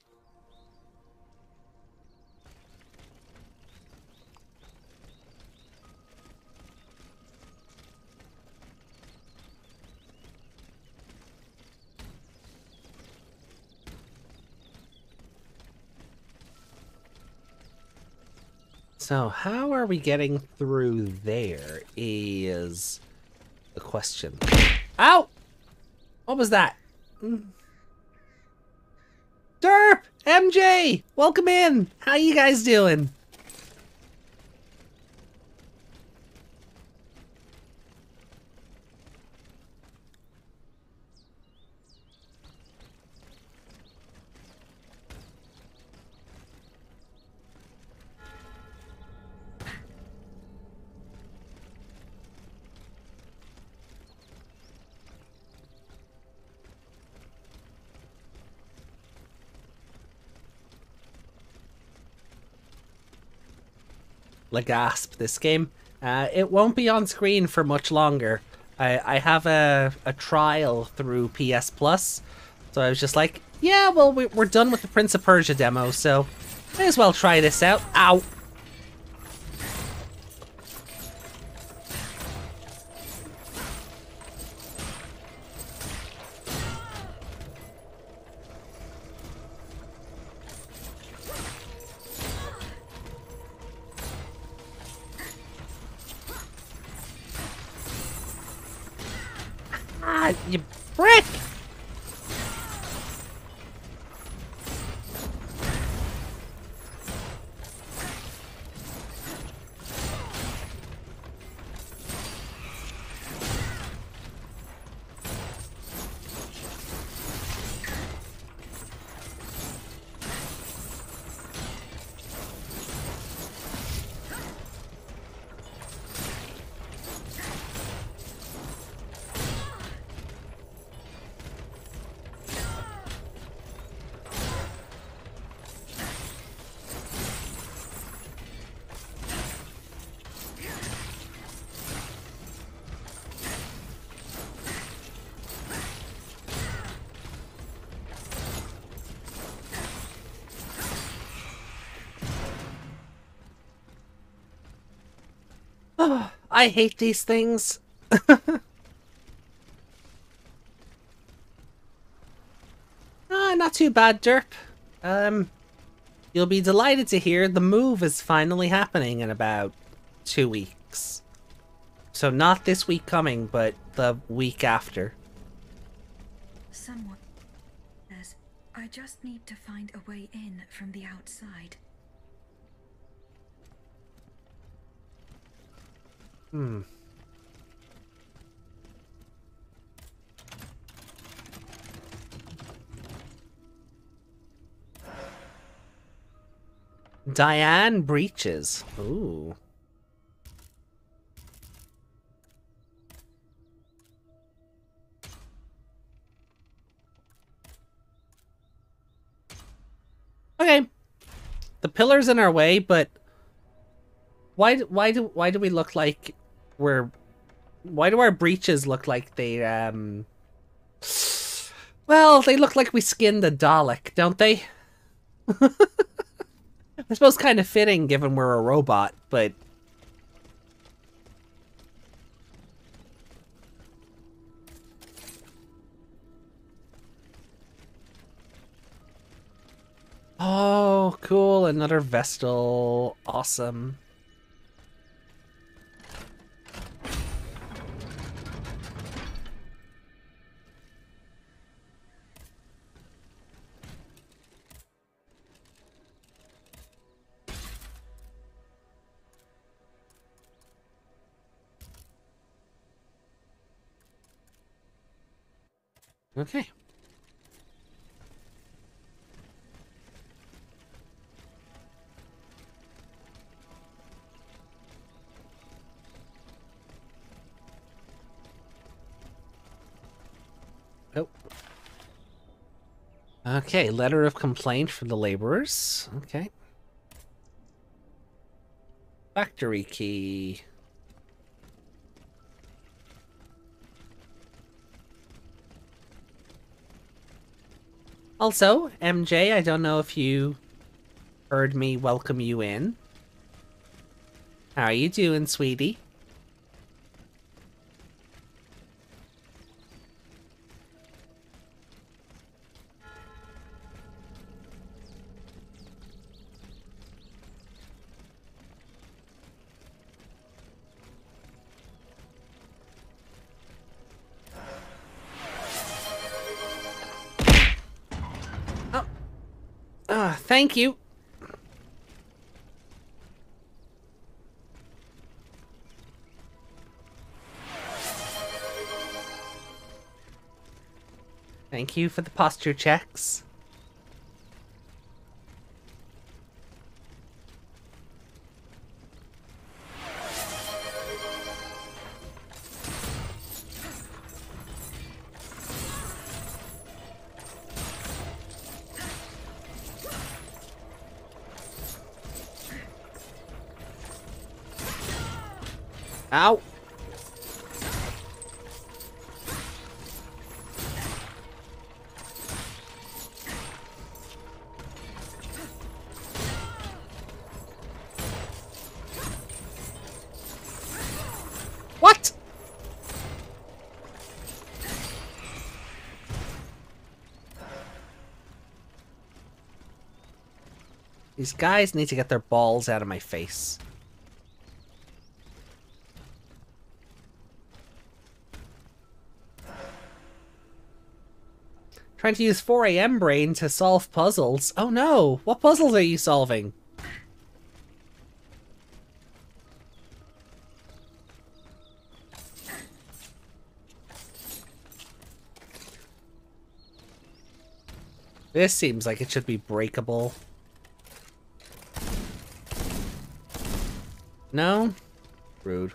So, how are we getting through there is the question. Ow! What was that? Derp! MJ! Welcome in! How you guys doing? Lagasp, this game. Uh, it won't be on screen for much longer. I, I have a, a trial through PS Plus, so I was just like, yeah, well, we, we're done with the Prince of Persia demo, so may as well try this out. Ow! Ah, you brick! Oh, I hate these things. ah, not too bad, Derp. Um, you'll be delighted to hear the move is finally happening in about two weeks. So not this week coming, but the week after. Someone says, I just need to find a way in from the outside. Hmm. Diane breaches. Ooh. Okay. The pillar's in our way, but why why do why do we look like we're why do our breeches look like they um well, they look like we skinned a Dalek, don't they? I suppose kind of fitting given we're a robot, but Oh, cool, another Vestal. Awesome. Okay. Oh. Okay, letter of complaint from the laborers. Okay. Factory key. Also, MJ, I don't know if you heard me welcome you in. How are you doing, sweetie? Thank you. Thank you for the posture checks. Guys need to get their balls out of my face. Trying to use 4am brain to solve puzzles. Oh no! What puzzles are you solving? This seems like it should be breakable. No? Rude.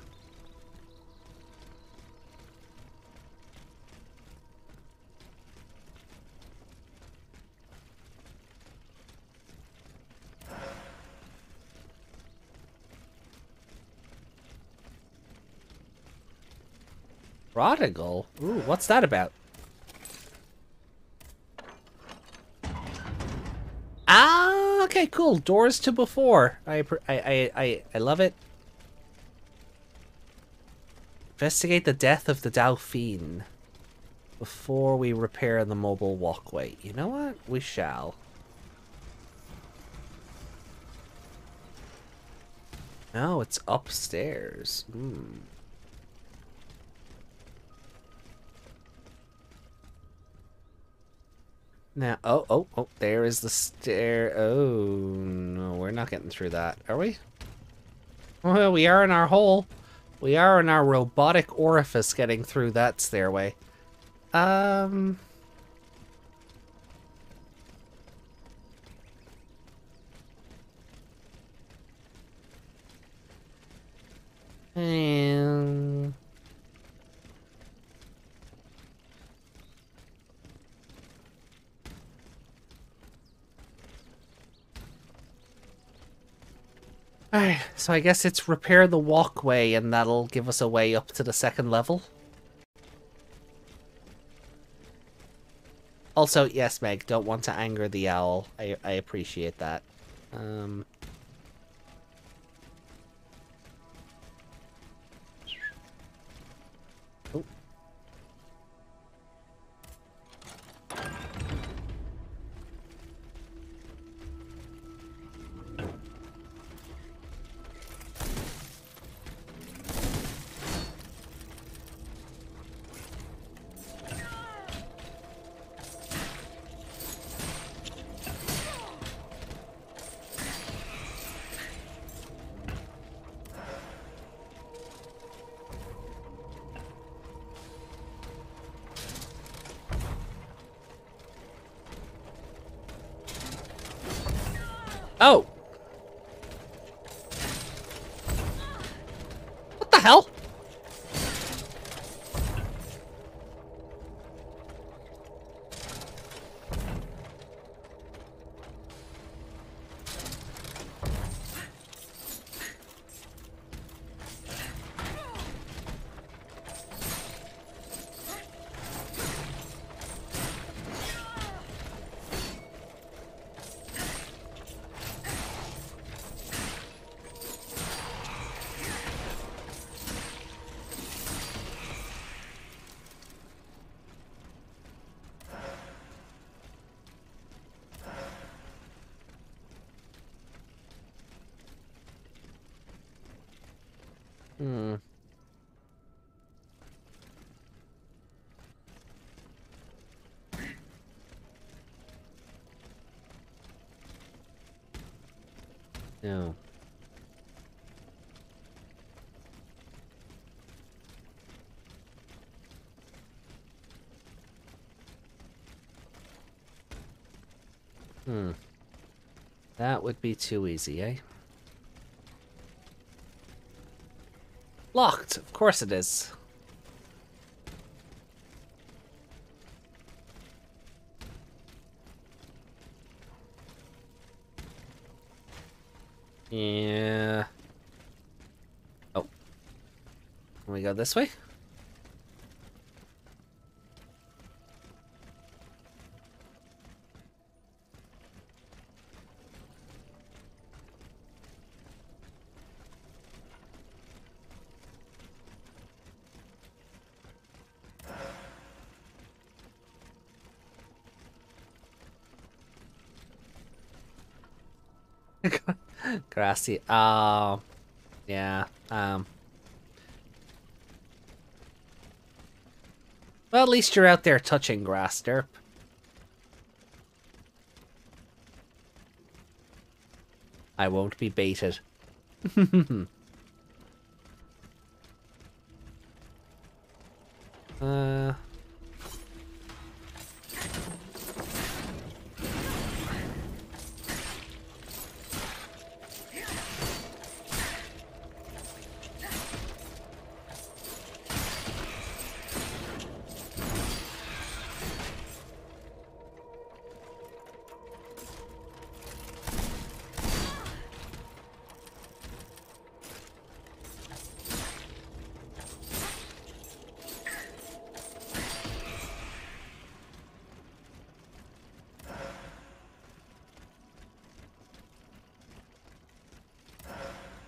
Prodigal? Ooh, what's that about? Ah, okay, cool. Doors to before. I, I, I, I, I love it. Investigate the death of the Dauphine before we repair the mobile walkway. You know what? We shall. No, it's upstairs. Hmm. Now, oh, oh, oh, there is the stair. Oh, no, we're not getting through that, are we? Well, we are in our hole. We are in our robotic orifice getting through that stairway. Um... And... Alright, so I guess it's repair the walkway and that'll give us a way up to the second level. Also, yes, Meg, don't want to anger the owl. I, I appreciate that. Um... That would be too easy, eh? Locked. Of course it is. Yeah. Oh. Can we go this way? Grassy. Oh, yeah. Um. Well, at least you're out there touching grass, Derp. I won't be baited. uh...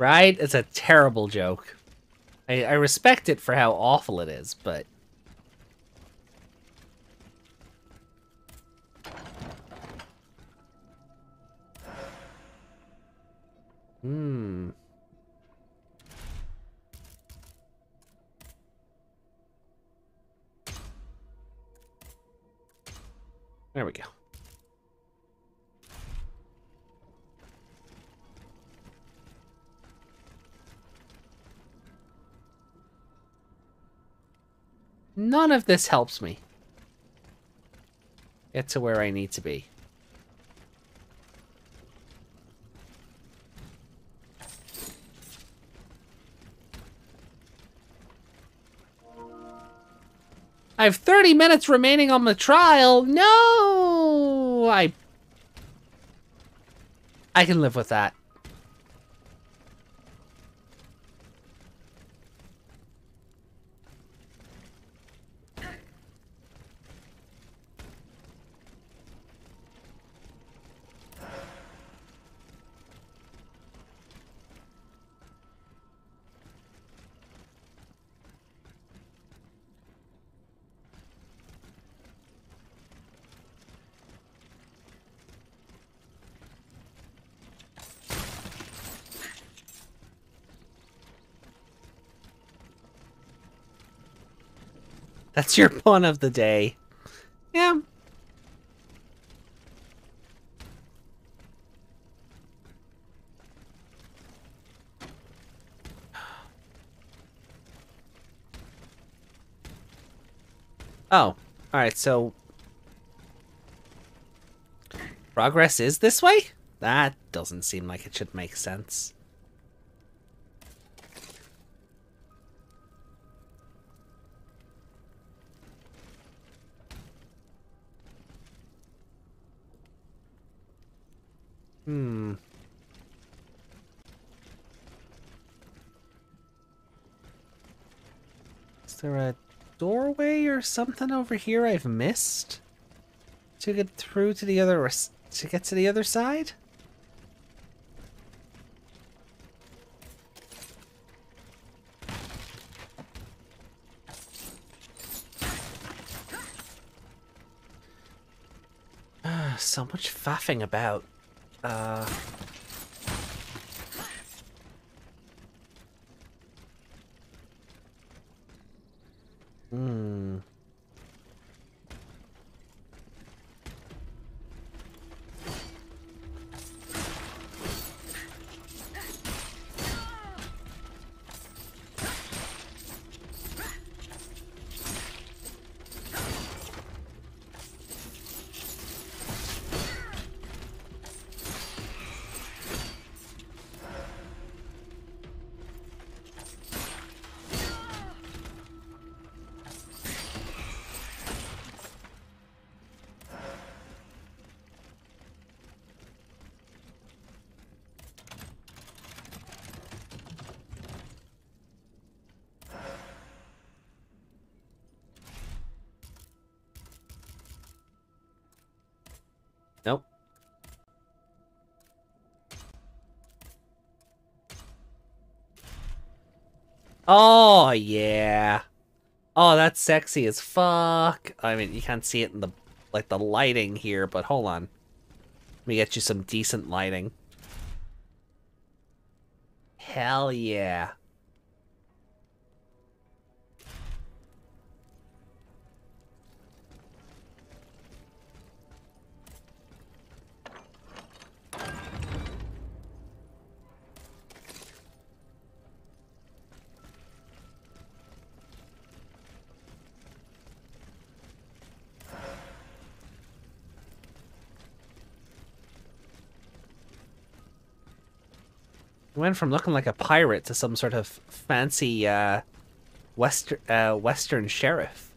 Right? It's a terrible joke. I, I respect it for how awful it is, but... This helps me get to where I need to be. I have 30 minutes remaining on the trial. No! I... I can live with that. That's your pun of the day. Yeah. Oh, alright, so... Progress is this way? That doesn't seem like it should make sense. Hmm. Is there a doorway or something over here I've missed? To get through to the other... to get to the other side? so much faffing about. Uh... yeah. Oh, that's sexy as fuck. I mean, you can't see it in the, like, the lighting here, but hold on. Let me get you some decent lighting. Hell yeah. Went from looking like a pirate to some sort of fancy uh, western uh, western sheriff.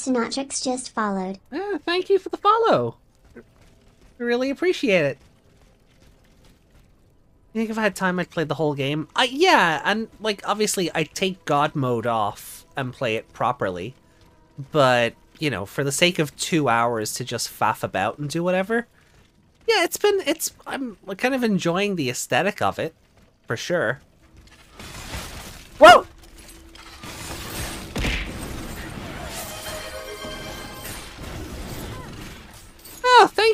Ursonatrix just followed. Ah, thank you for the follow. I really appreciate it. You think if I had time, I'd play the whole game? I, yeah, and, like, obviously, I take God mode off and play it properly. But, you know, for the sake of two hours to just faff about and do whatever, yeah, it's been, it's, I'm kind of enjoying the aesthetic of it, for sure. Whoa!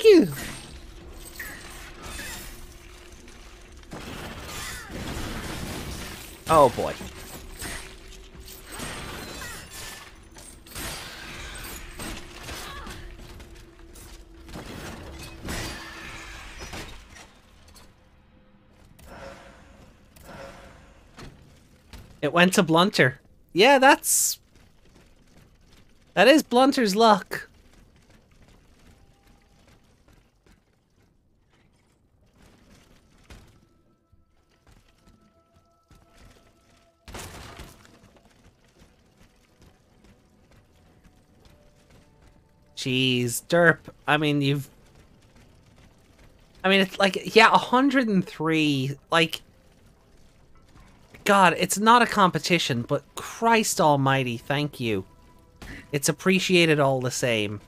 You! Oh boy. It went to Blunter. Yeah, that's... That is Blunter's luck. Jeez, derp. I mean, you've. I mean, it's like, yeah, 103. Like. God, it's not a competition, but Christ almighty, thank you. It's appreciated all the same.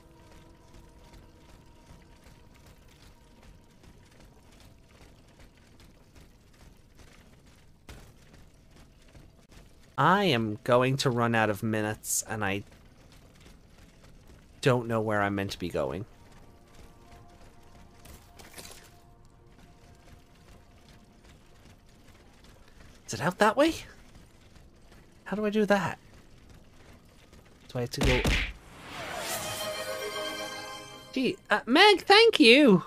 I am going to run out of minutes, and I don't know where I'm meant to be going. Is it out that way? How do I do that? Do I have to go... Gee, uh, Meg, thank you!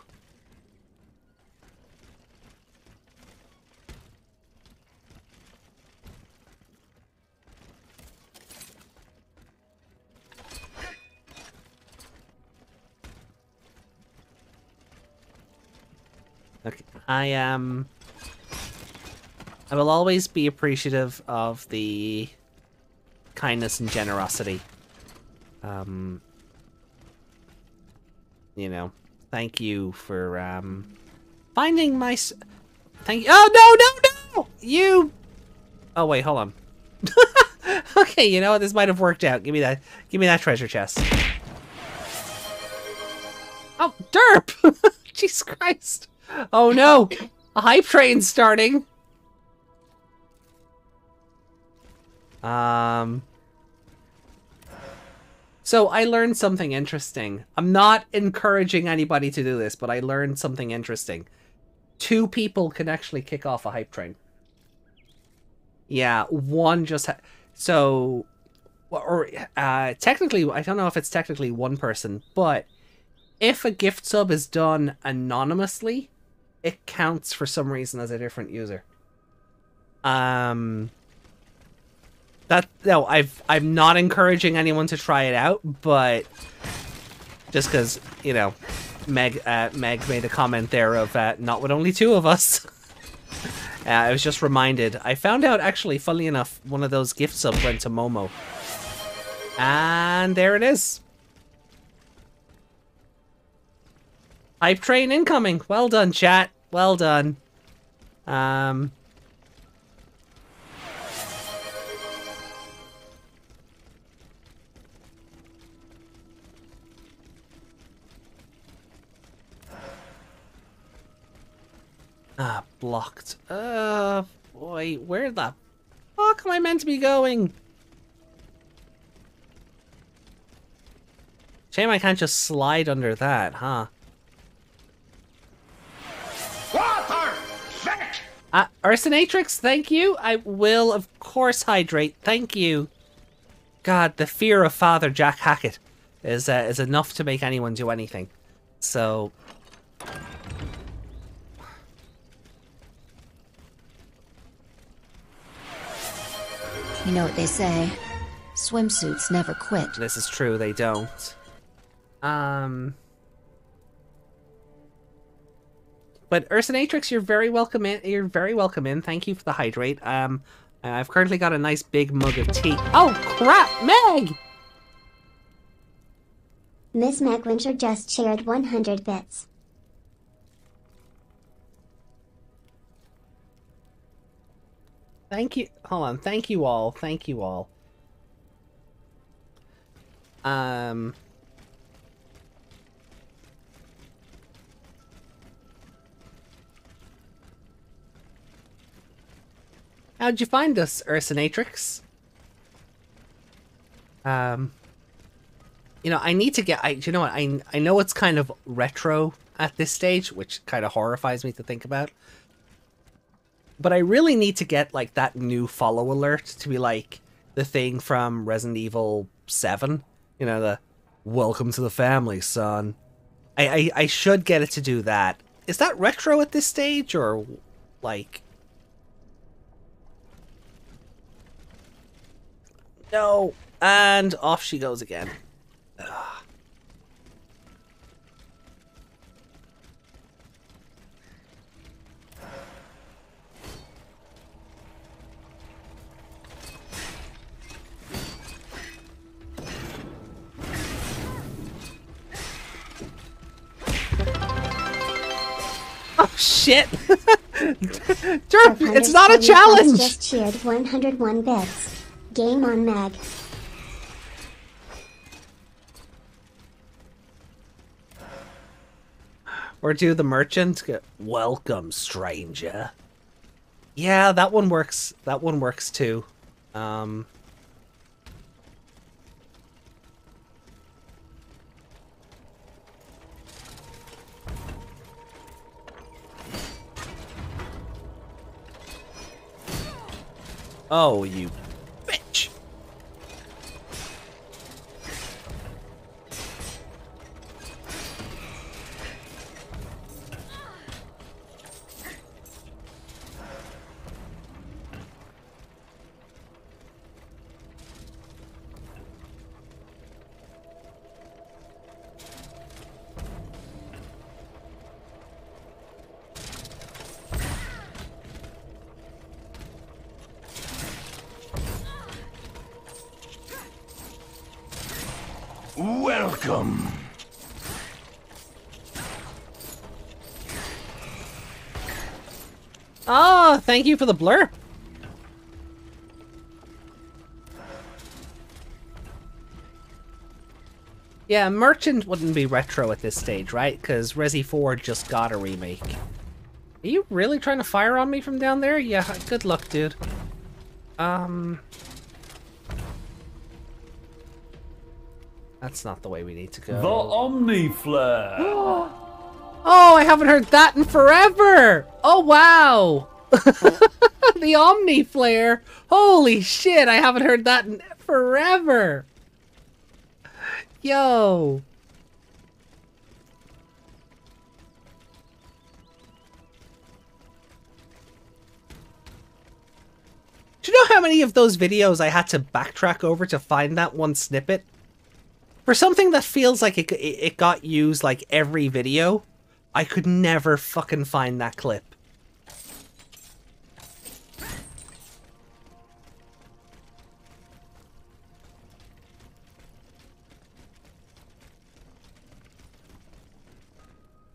I am. I will always be appreciative of the kindness and generosity. Um, you know, thank you for um finding my. Thank you. Oh no no no! You. Oh wait, hold on. okay, you know what? This might have worked out. Give me that. Give me that treasure chest. Oh, derp! Jesus Christ! Oh no! A hype train's starting! Um... So I learned something interesting. I'm not encouraging anybody to do this, but I learned something interesting. Two people can actually kick off a hype train. Yeah, one just ha so or uh technically I don't know if it's technically one person, but if a gift sub is done anonymously, it counts for some reason as a different user. Um that no, I've I'm not encouraging anyone to try it out, but just because you know, Meg uh, Meg made a comment there of uh, not with only two of us. uh, I was just reminded. I found out actually, funnily enough, one of those gift subs went to Momo, and there it is. Hype train incoming. Well done, chat. Well done. Um. Ah, blocked. Uh, boy, where the fuck am I meant to be going? Shame I can't just slide under that, huh? Uh, Ursonatrix, thank you. I will, of course, hydrate. Thank you. God, the fear of Father Jack Hackett is uh, is enough to make anyone do anything. So, You know what they say swimsuits never quit. this is true. They don't. Um. But Ursonatrix, you're very welcome in. You're very welcome in. Thank you for the hydrate. Um, I've currently got a nice big mug of tea. Oh crap, Meg! Miss Megwinter just shared 100 bits. Thank you. Hold on. Thank you all. Thank you all. Um. How'd you find us, Ursonatrix? Um. You know, I need to get. I. You know what? I. I know it's kind of retro at this stage, which kind of horrifies me to think about but I really need to get like that new follow alert to be like the thing from Resident Evil 7. You know, the welcome to the family, son. I, I, I should get it to do that. Is that retro at this stage or like No. And off she goes again. Ugh. Oh shit! Derp, it's not a challenge! Just shared 101 bits. Game on Meg. Or do the merchant go, welcome, stranger? Yeah, that one works. That one works too. Um, oh, you thank you for the blur. Yeah, Merchant wouldn't be retro at this stage, right? Because Resi 4 just got a remake. Are you really trying to fire on me from down there? Yeah, good luck, dude. Um... That's not the way we need to go. The Omni Flare. Oh, I haven't heard that in forever! Oh, wow! the Omni Flare! Holy shit, I haven't heard that in forever! Yo! Do you know how many of those videos I had to backtrack over to find that one snippet? For something that feels like it, it it got used like every video, I could never fucking find that clip.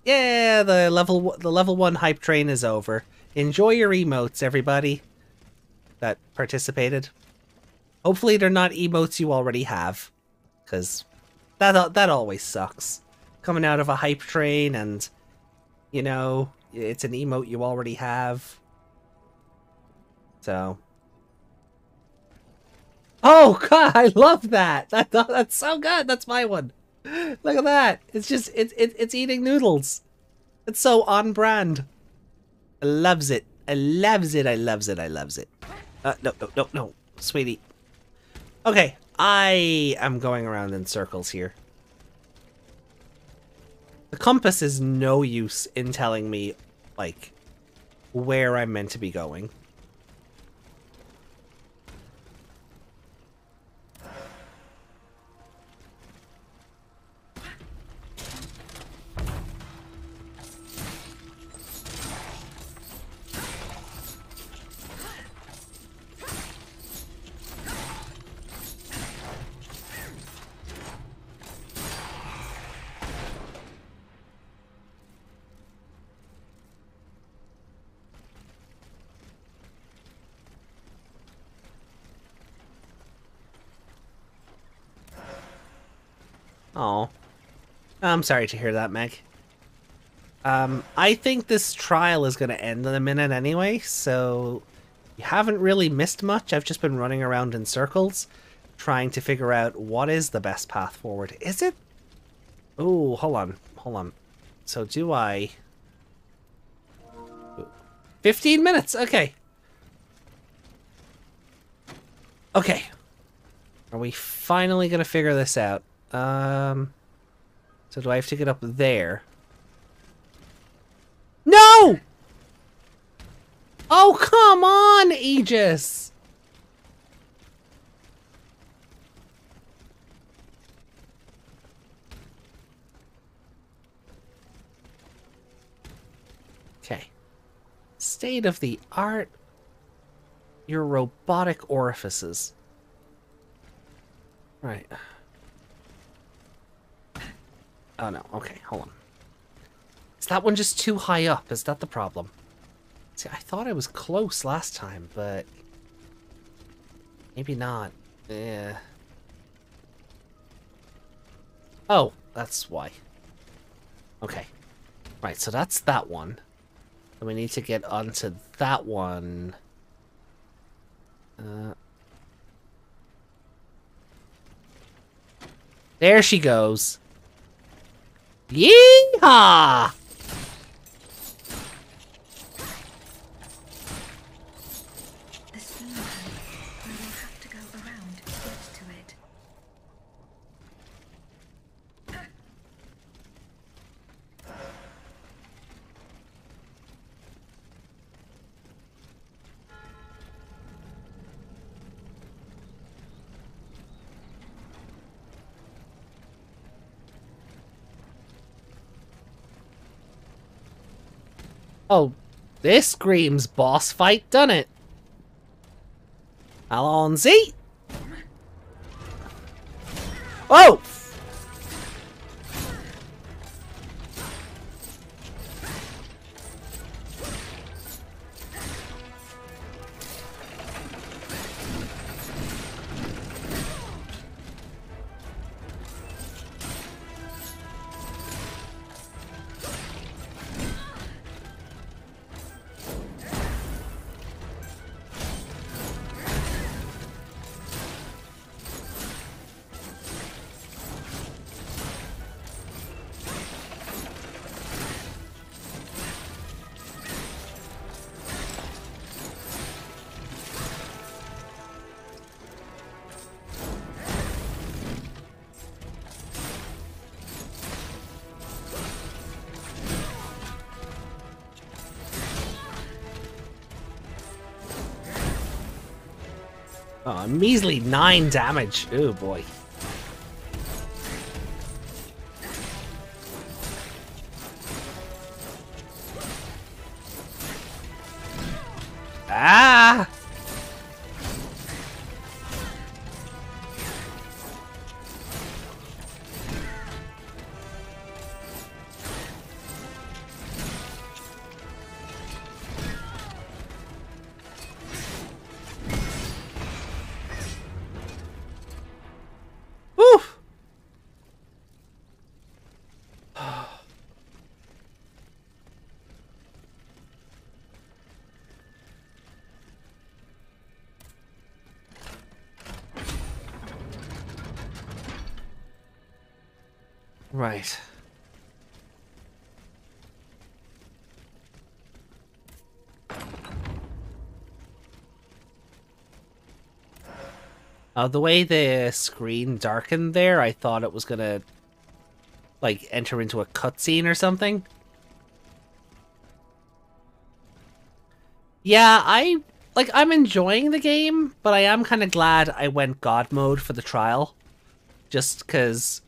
Yeah, the level one- the level 1 hype train is over. Enjoy your emotes everybody that participated. Hopefully they're not emotes you already have cuz that that always sucks. Coming out of a hype train and you know, it's an emote you already have. So Oh god, I love that. That that's so good. That's my one. Look at that. It's just it's it, it's eating noodles. It's so on brand. I loves it. I loves it. I loves it. I loves it. Uh, no, no, no, no, sweetie. Okay, I am going around in circles here. The compass is no use in telling me, like, where I'm meant to be going. Oh. I'm sorry to hear that, Meg. Um, I think this trial is going to end in a minute anyway, so you haven't really missed much. I've just been running around in circles, trying to figure out what is the best path forward. Is it? Oh, hold on, hold on. So do I... 15 minutes, okay. Okay. Are we finally going to figure this out? Um, so do I have to get up there? No! Oh, come on, Aegis! Okay. State of the art. Your robotic orifices. Right. Oh no, okay, hold on. Is that one just too high up? Is that the problem? See, I thought I was close last time, but... Maybe not. Yeah. Oh, that's why. Okay. Right, so that's that one. And we need to get onto that one. Uh... There she goes. Yeehaw! The steam tank, where we'll have to go around to get to it. Oh, this screams boss fight, done it? Alonzi? Oh! Measly nine damage. Oh boy. Right. Uh, the way the screen darkened there, I thought it was gonna, like, enter into a cutscene or something. Yeah, I, like, I'm enjoying the game, but I am kind of glad I went God mode for the trial. Just because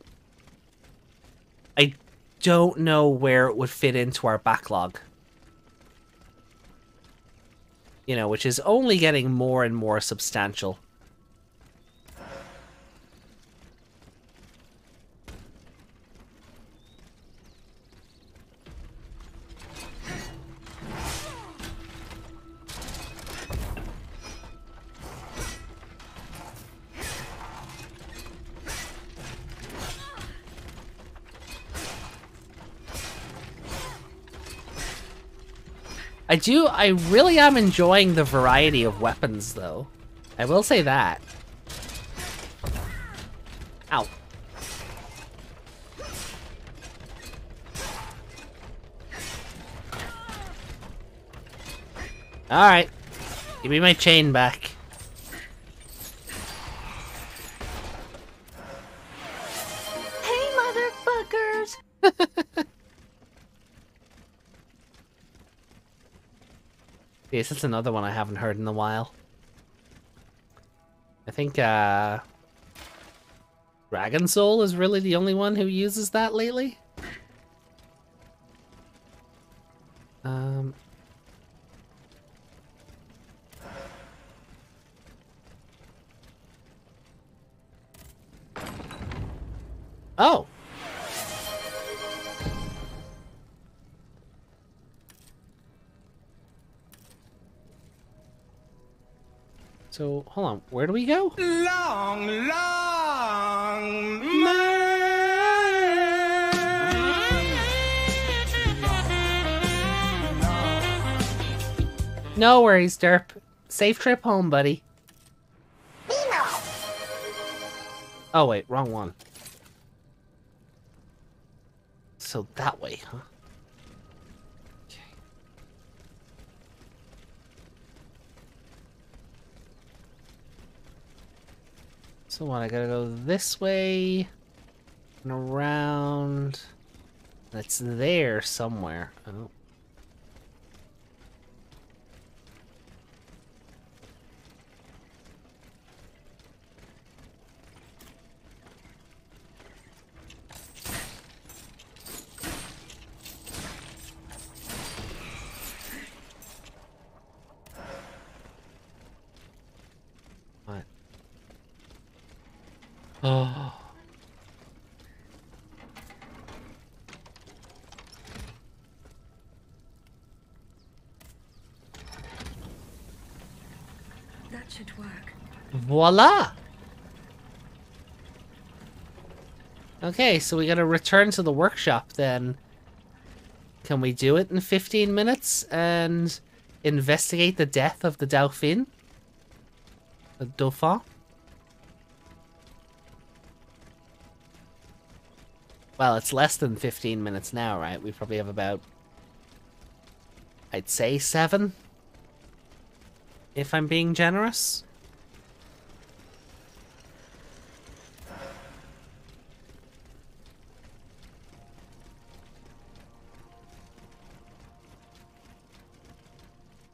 don't know where it would fit into our backlog. You know, which is only getting more and more substantial. I do, I really am enjoying the variety of weapons, though. I will say that. Ow. Alright. Give me my chain back. Yes, that's another one I haven't heard in a while. I think, uh... Dragon Soul is really the only one who uses that lately? Where do we go? Long, long No worries, Derp. Safe trip home, buddy. Oh, wait. Wrong one. So that way, huh? So what, I gotta go this way and around. That's there somewhere. Oh. What? Oh. That should work. Voila! Okay, so we gotta return to the workshop then. Can we do it in 15 minutes and investigate the death of the Dauphin? The Dauphin? Well, it's less than 15 minutes now, right? We probably have about, I'd say seven? If I'm being generous?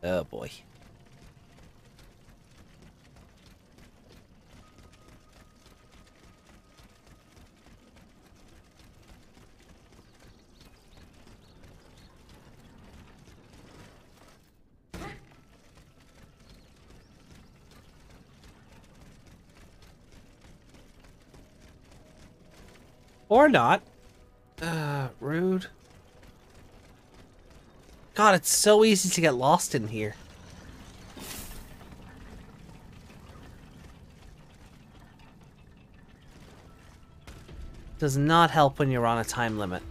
Oh boy. Or not. Uh, rude. God, it's so easy to get lost in here. Does not help when you're on a time limit.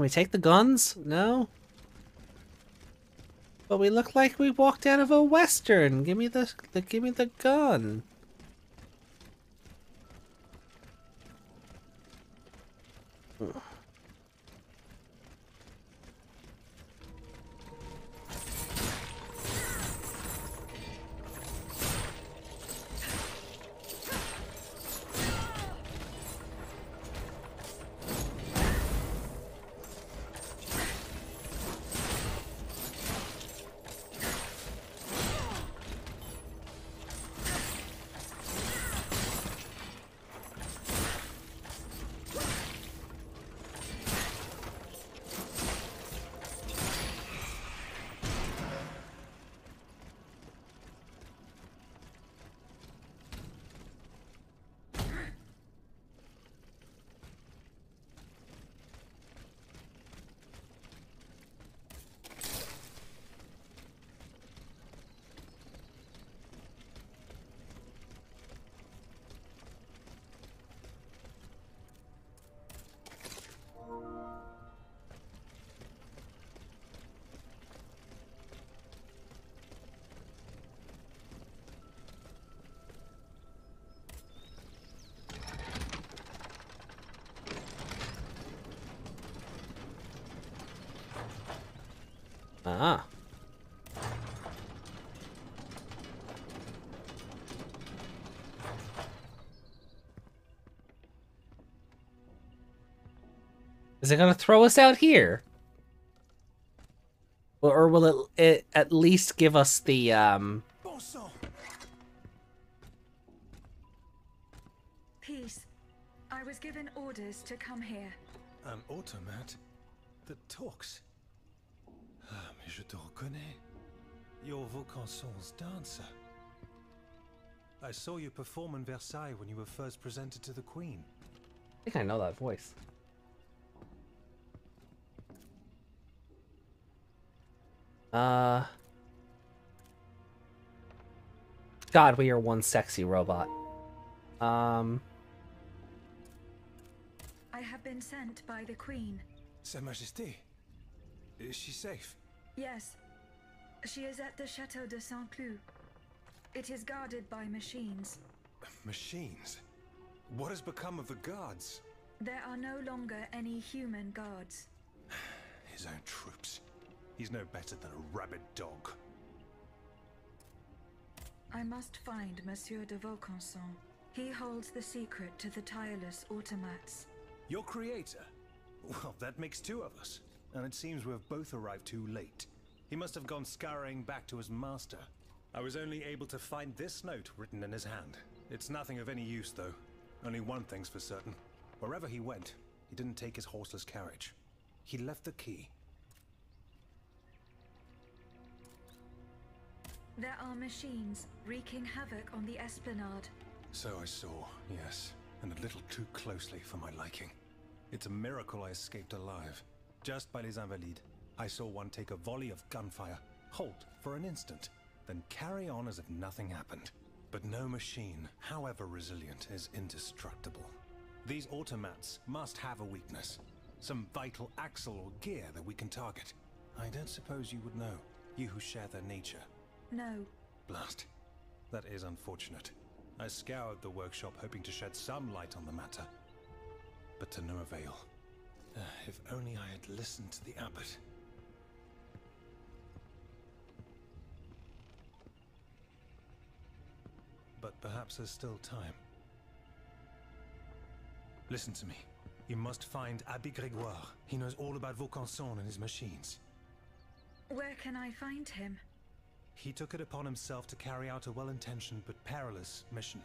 Can we take the guns? No? But we look like we walked out of a western. Give me the, the give me the gun. Is it gonna throw us out here? Or, or will it, it at least give us the um Peace. I was given orders to come here. An automat that talks. Ah, mais je te reconnais. You're Vaucanson's dancer. I saw you perform in Versailles when you were first presented to the Queen. I think I know that voice. Uh. God, we are one sexy robot. Um. I have been sent by the Queen. Sa Majesté. Is she safe? Yes. She is at the Chateau de Saint Cloud. It is guarded by machines. Machines? What has become of the guards? There are no longer any human guards. His own troops. He's no better than a rabid dog. I must find Monsieur de Vaucanson. He holds the secret to the tireless automats. Your creator? Well, that makes two of us. And it seems we've both arrived too late. He must have gone scurrying back to his master. I was only able to find this note written in his hand. It's nothing of any use, though. Only one thing's for certain. Wherever he went, he didn't take his horseless carriage. He left the key. There are machines wreaking havoc on the esplanade. So I saw, yes. And a little too closely for my liking. It's a miracle I escaped alive. Just by Les Invalides, I saw one take a volley of gunfire, halt for an instant, then carry on as if nothing happened. But no machine, however resilient, is indestructible. These automats must have a weakness. Some vital axle or gear that we can target. I don't suppose you would know, you who share their nature. No. Blast. That is unfortunate. I scoured the workshop hoping to shed some light on the matter. But to no avail. Uh, if only I had listened to the abbot. But perhaps there's still time. Listen to me. You must find Abbe Grégoire. He knows all about Vaucanson and his machines. Where can I find him? He took it upon himself to carry out a well-intentioned but perilous mission.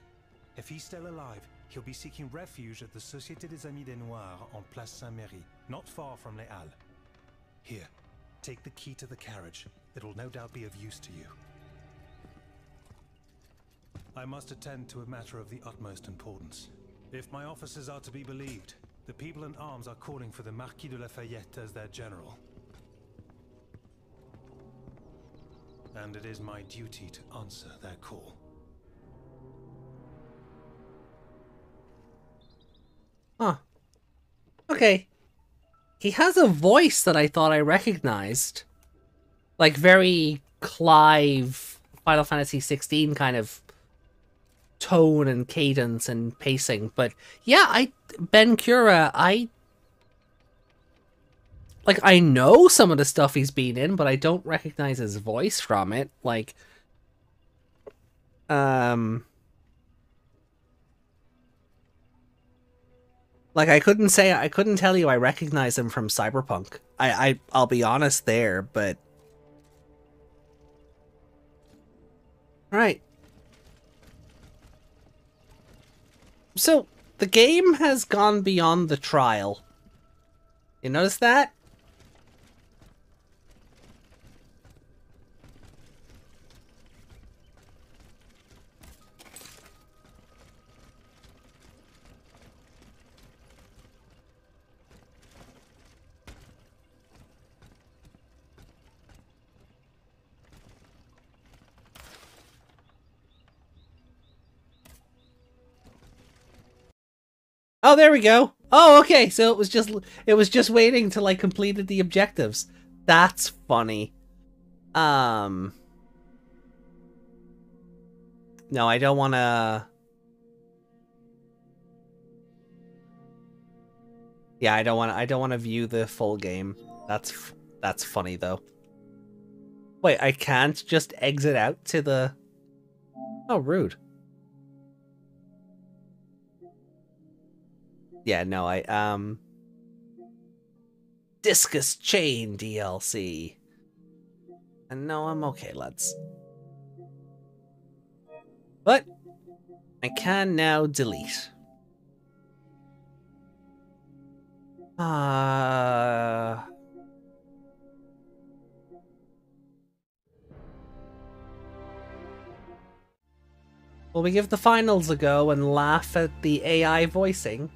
If he's still alive, he'll be seeking refuge at the Société des Amis des Noirs on Place Saint-Merry, not far from Les Halles. Here, take the key to the carriage. It'll no doubt be of use to you. I must attend to a matter of the utmost importance. If my officers are to be believed, the people in arms are calling for the Marquis de Lafayette as their general. And it is my duty to answer their call. Huh. Okay. he has a voice that I thought I recognized. Like very Clive Final Fantasy 16 kind of tone and cadence and pacing. But yeah, I Ben Cura, I like I know some of the stuff he's been in, but I don't recognize his voice from it. Like um Like I couldn't say I couldn't tell you I recognize him from Cyberpunk. I, I I'll be honest there, but Alright. So the game has gone beyond the trial. You notice that? Oh, there we go. Oh, okay. So it was just it was just waiting till I completed the objectives. That's funny. Um No, I don't want to Yeah, I don't want I don't want to view the full game. That's that's funny though. Wait, I can't just exit out to the Oh, rude. Yeah, no, I um Discus Chain DLC. And no, I'm okay, lads. But I can now delete. Uh Will we give the finals a go and laugh at the AI voicing?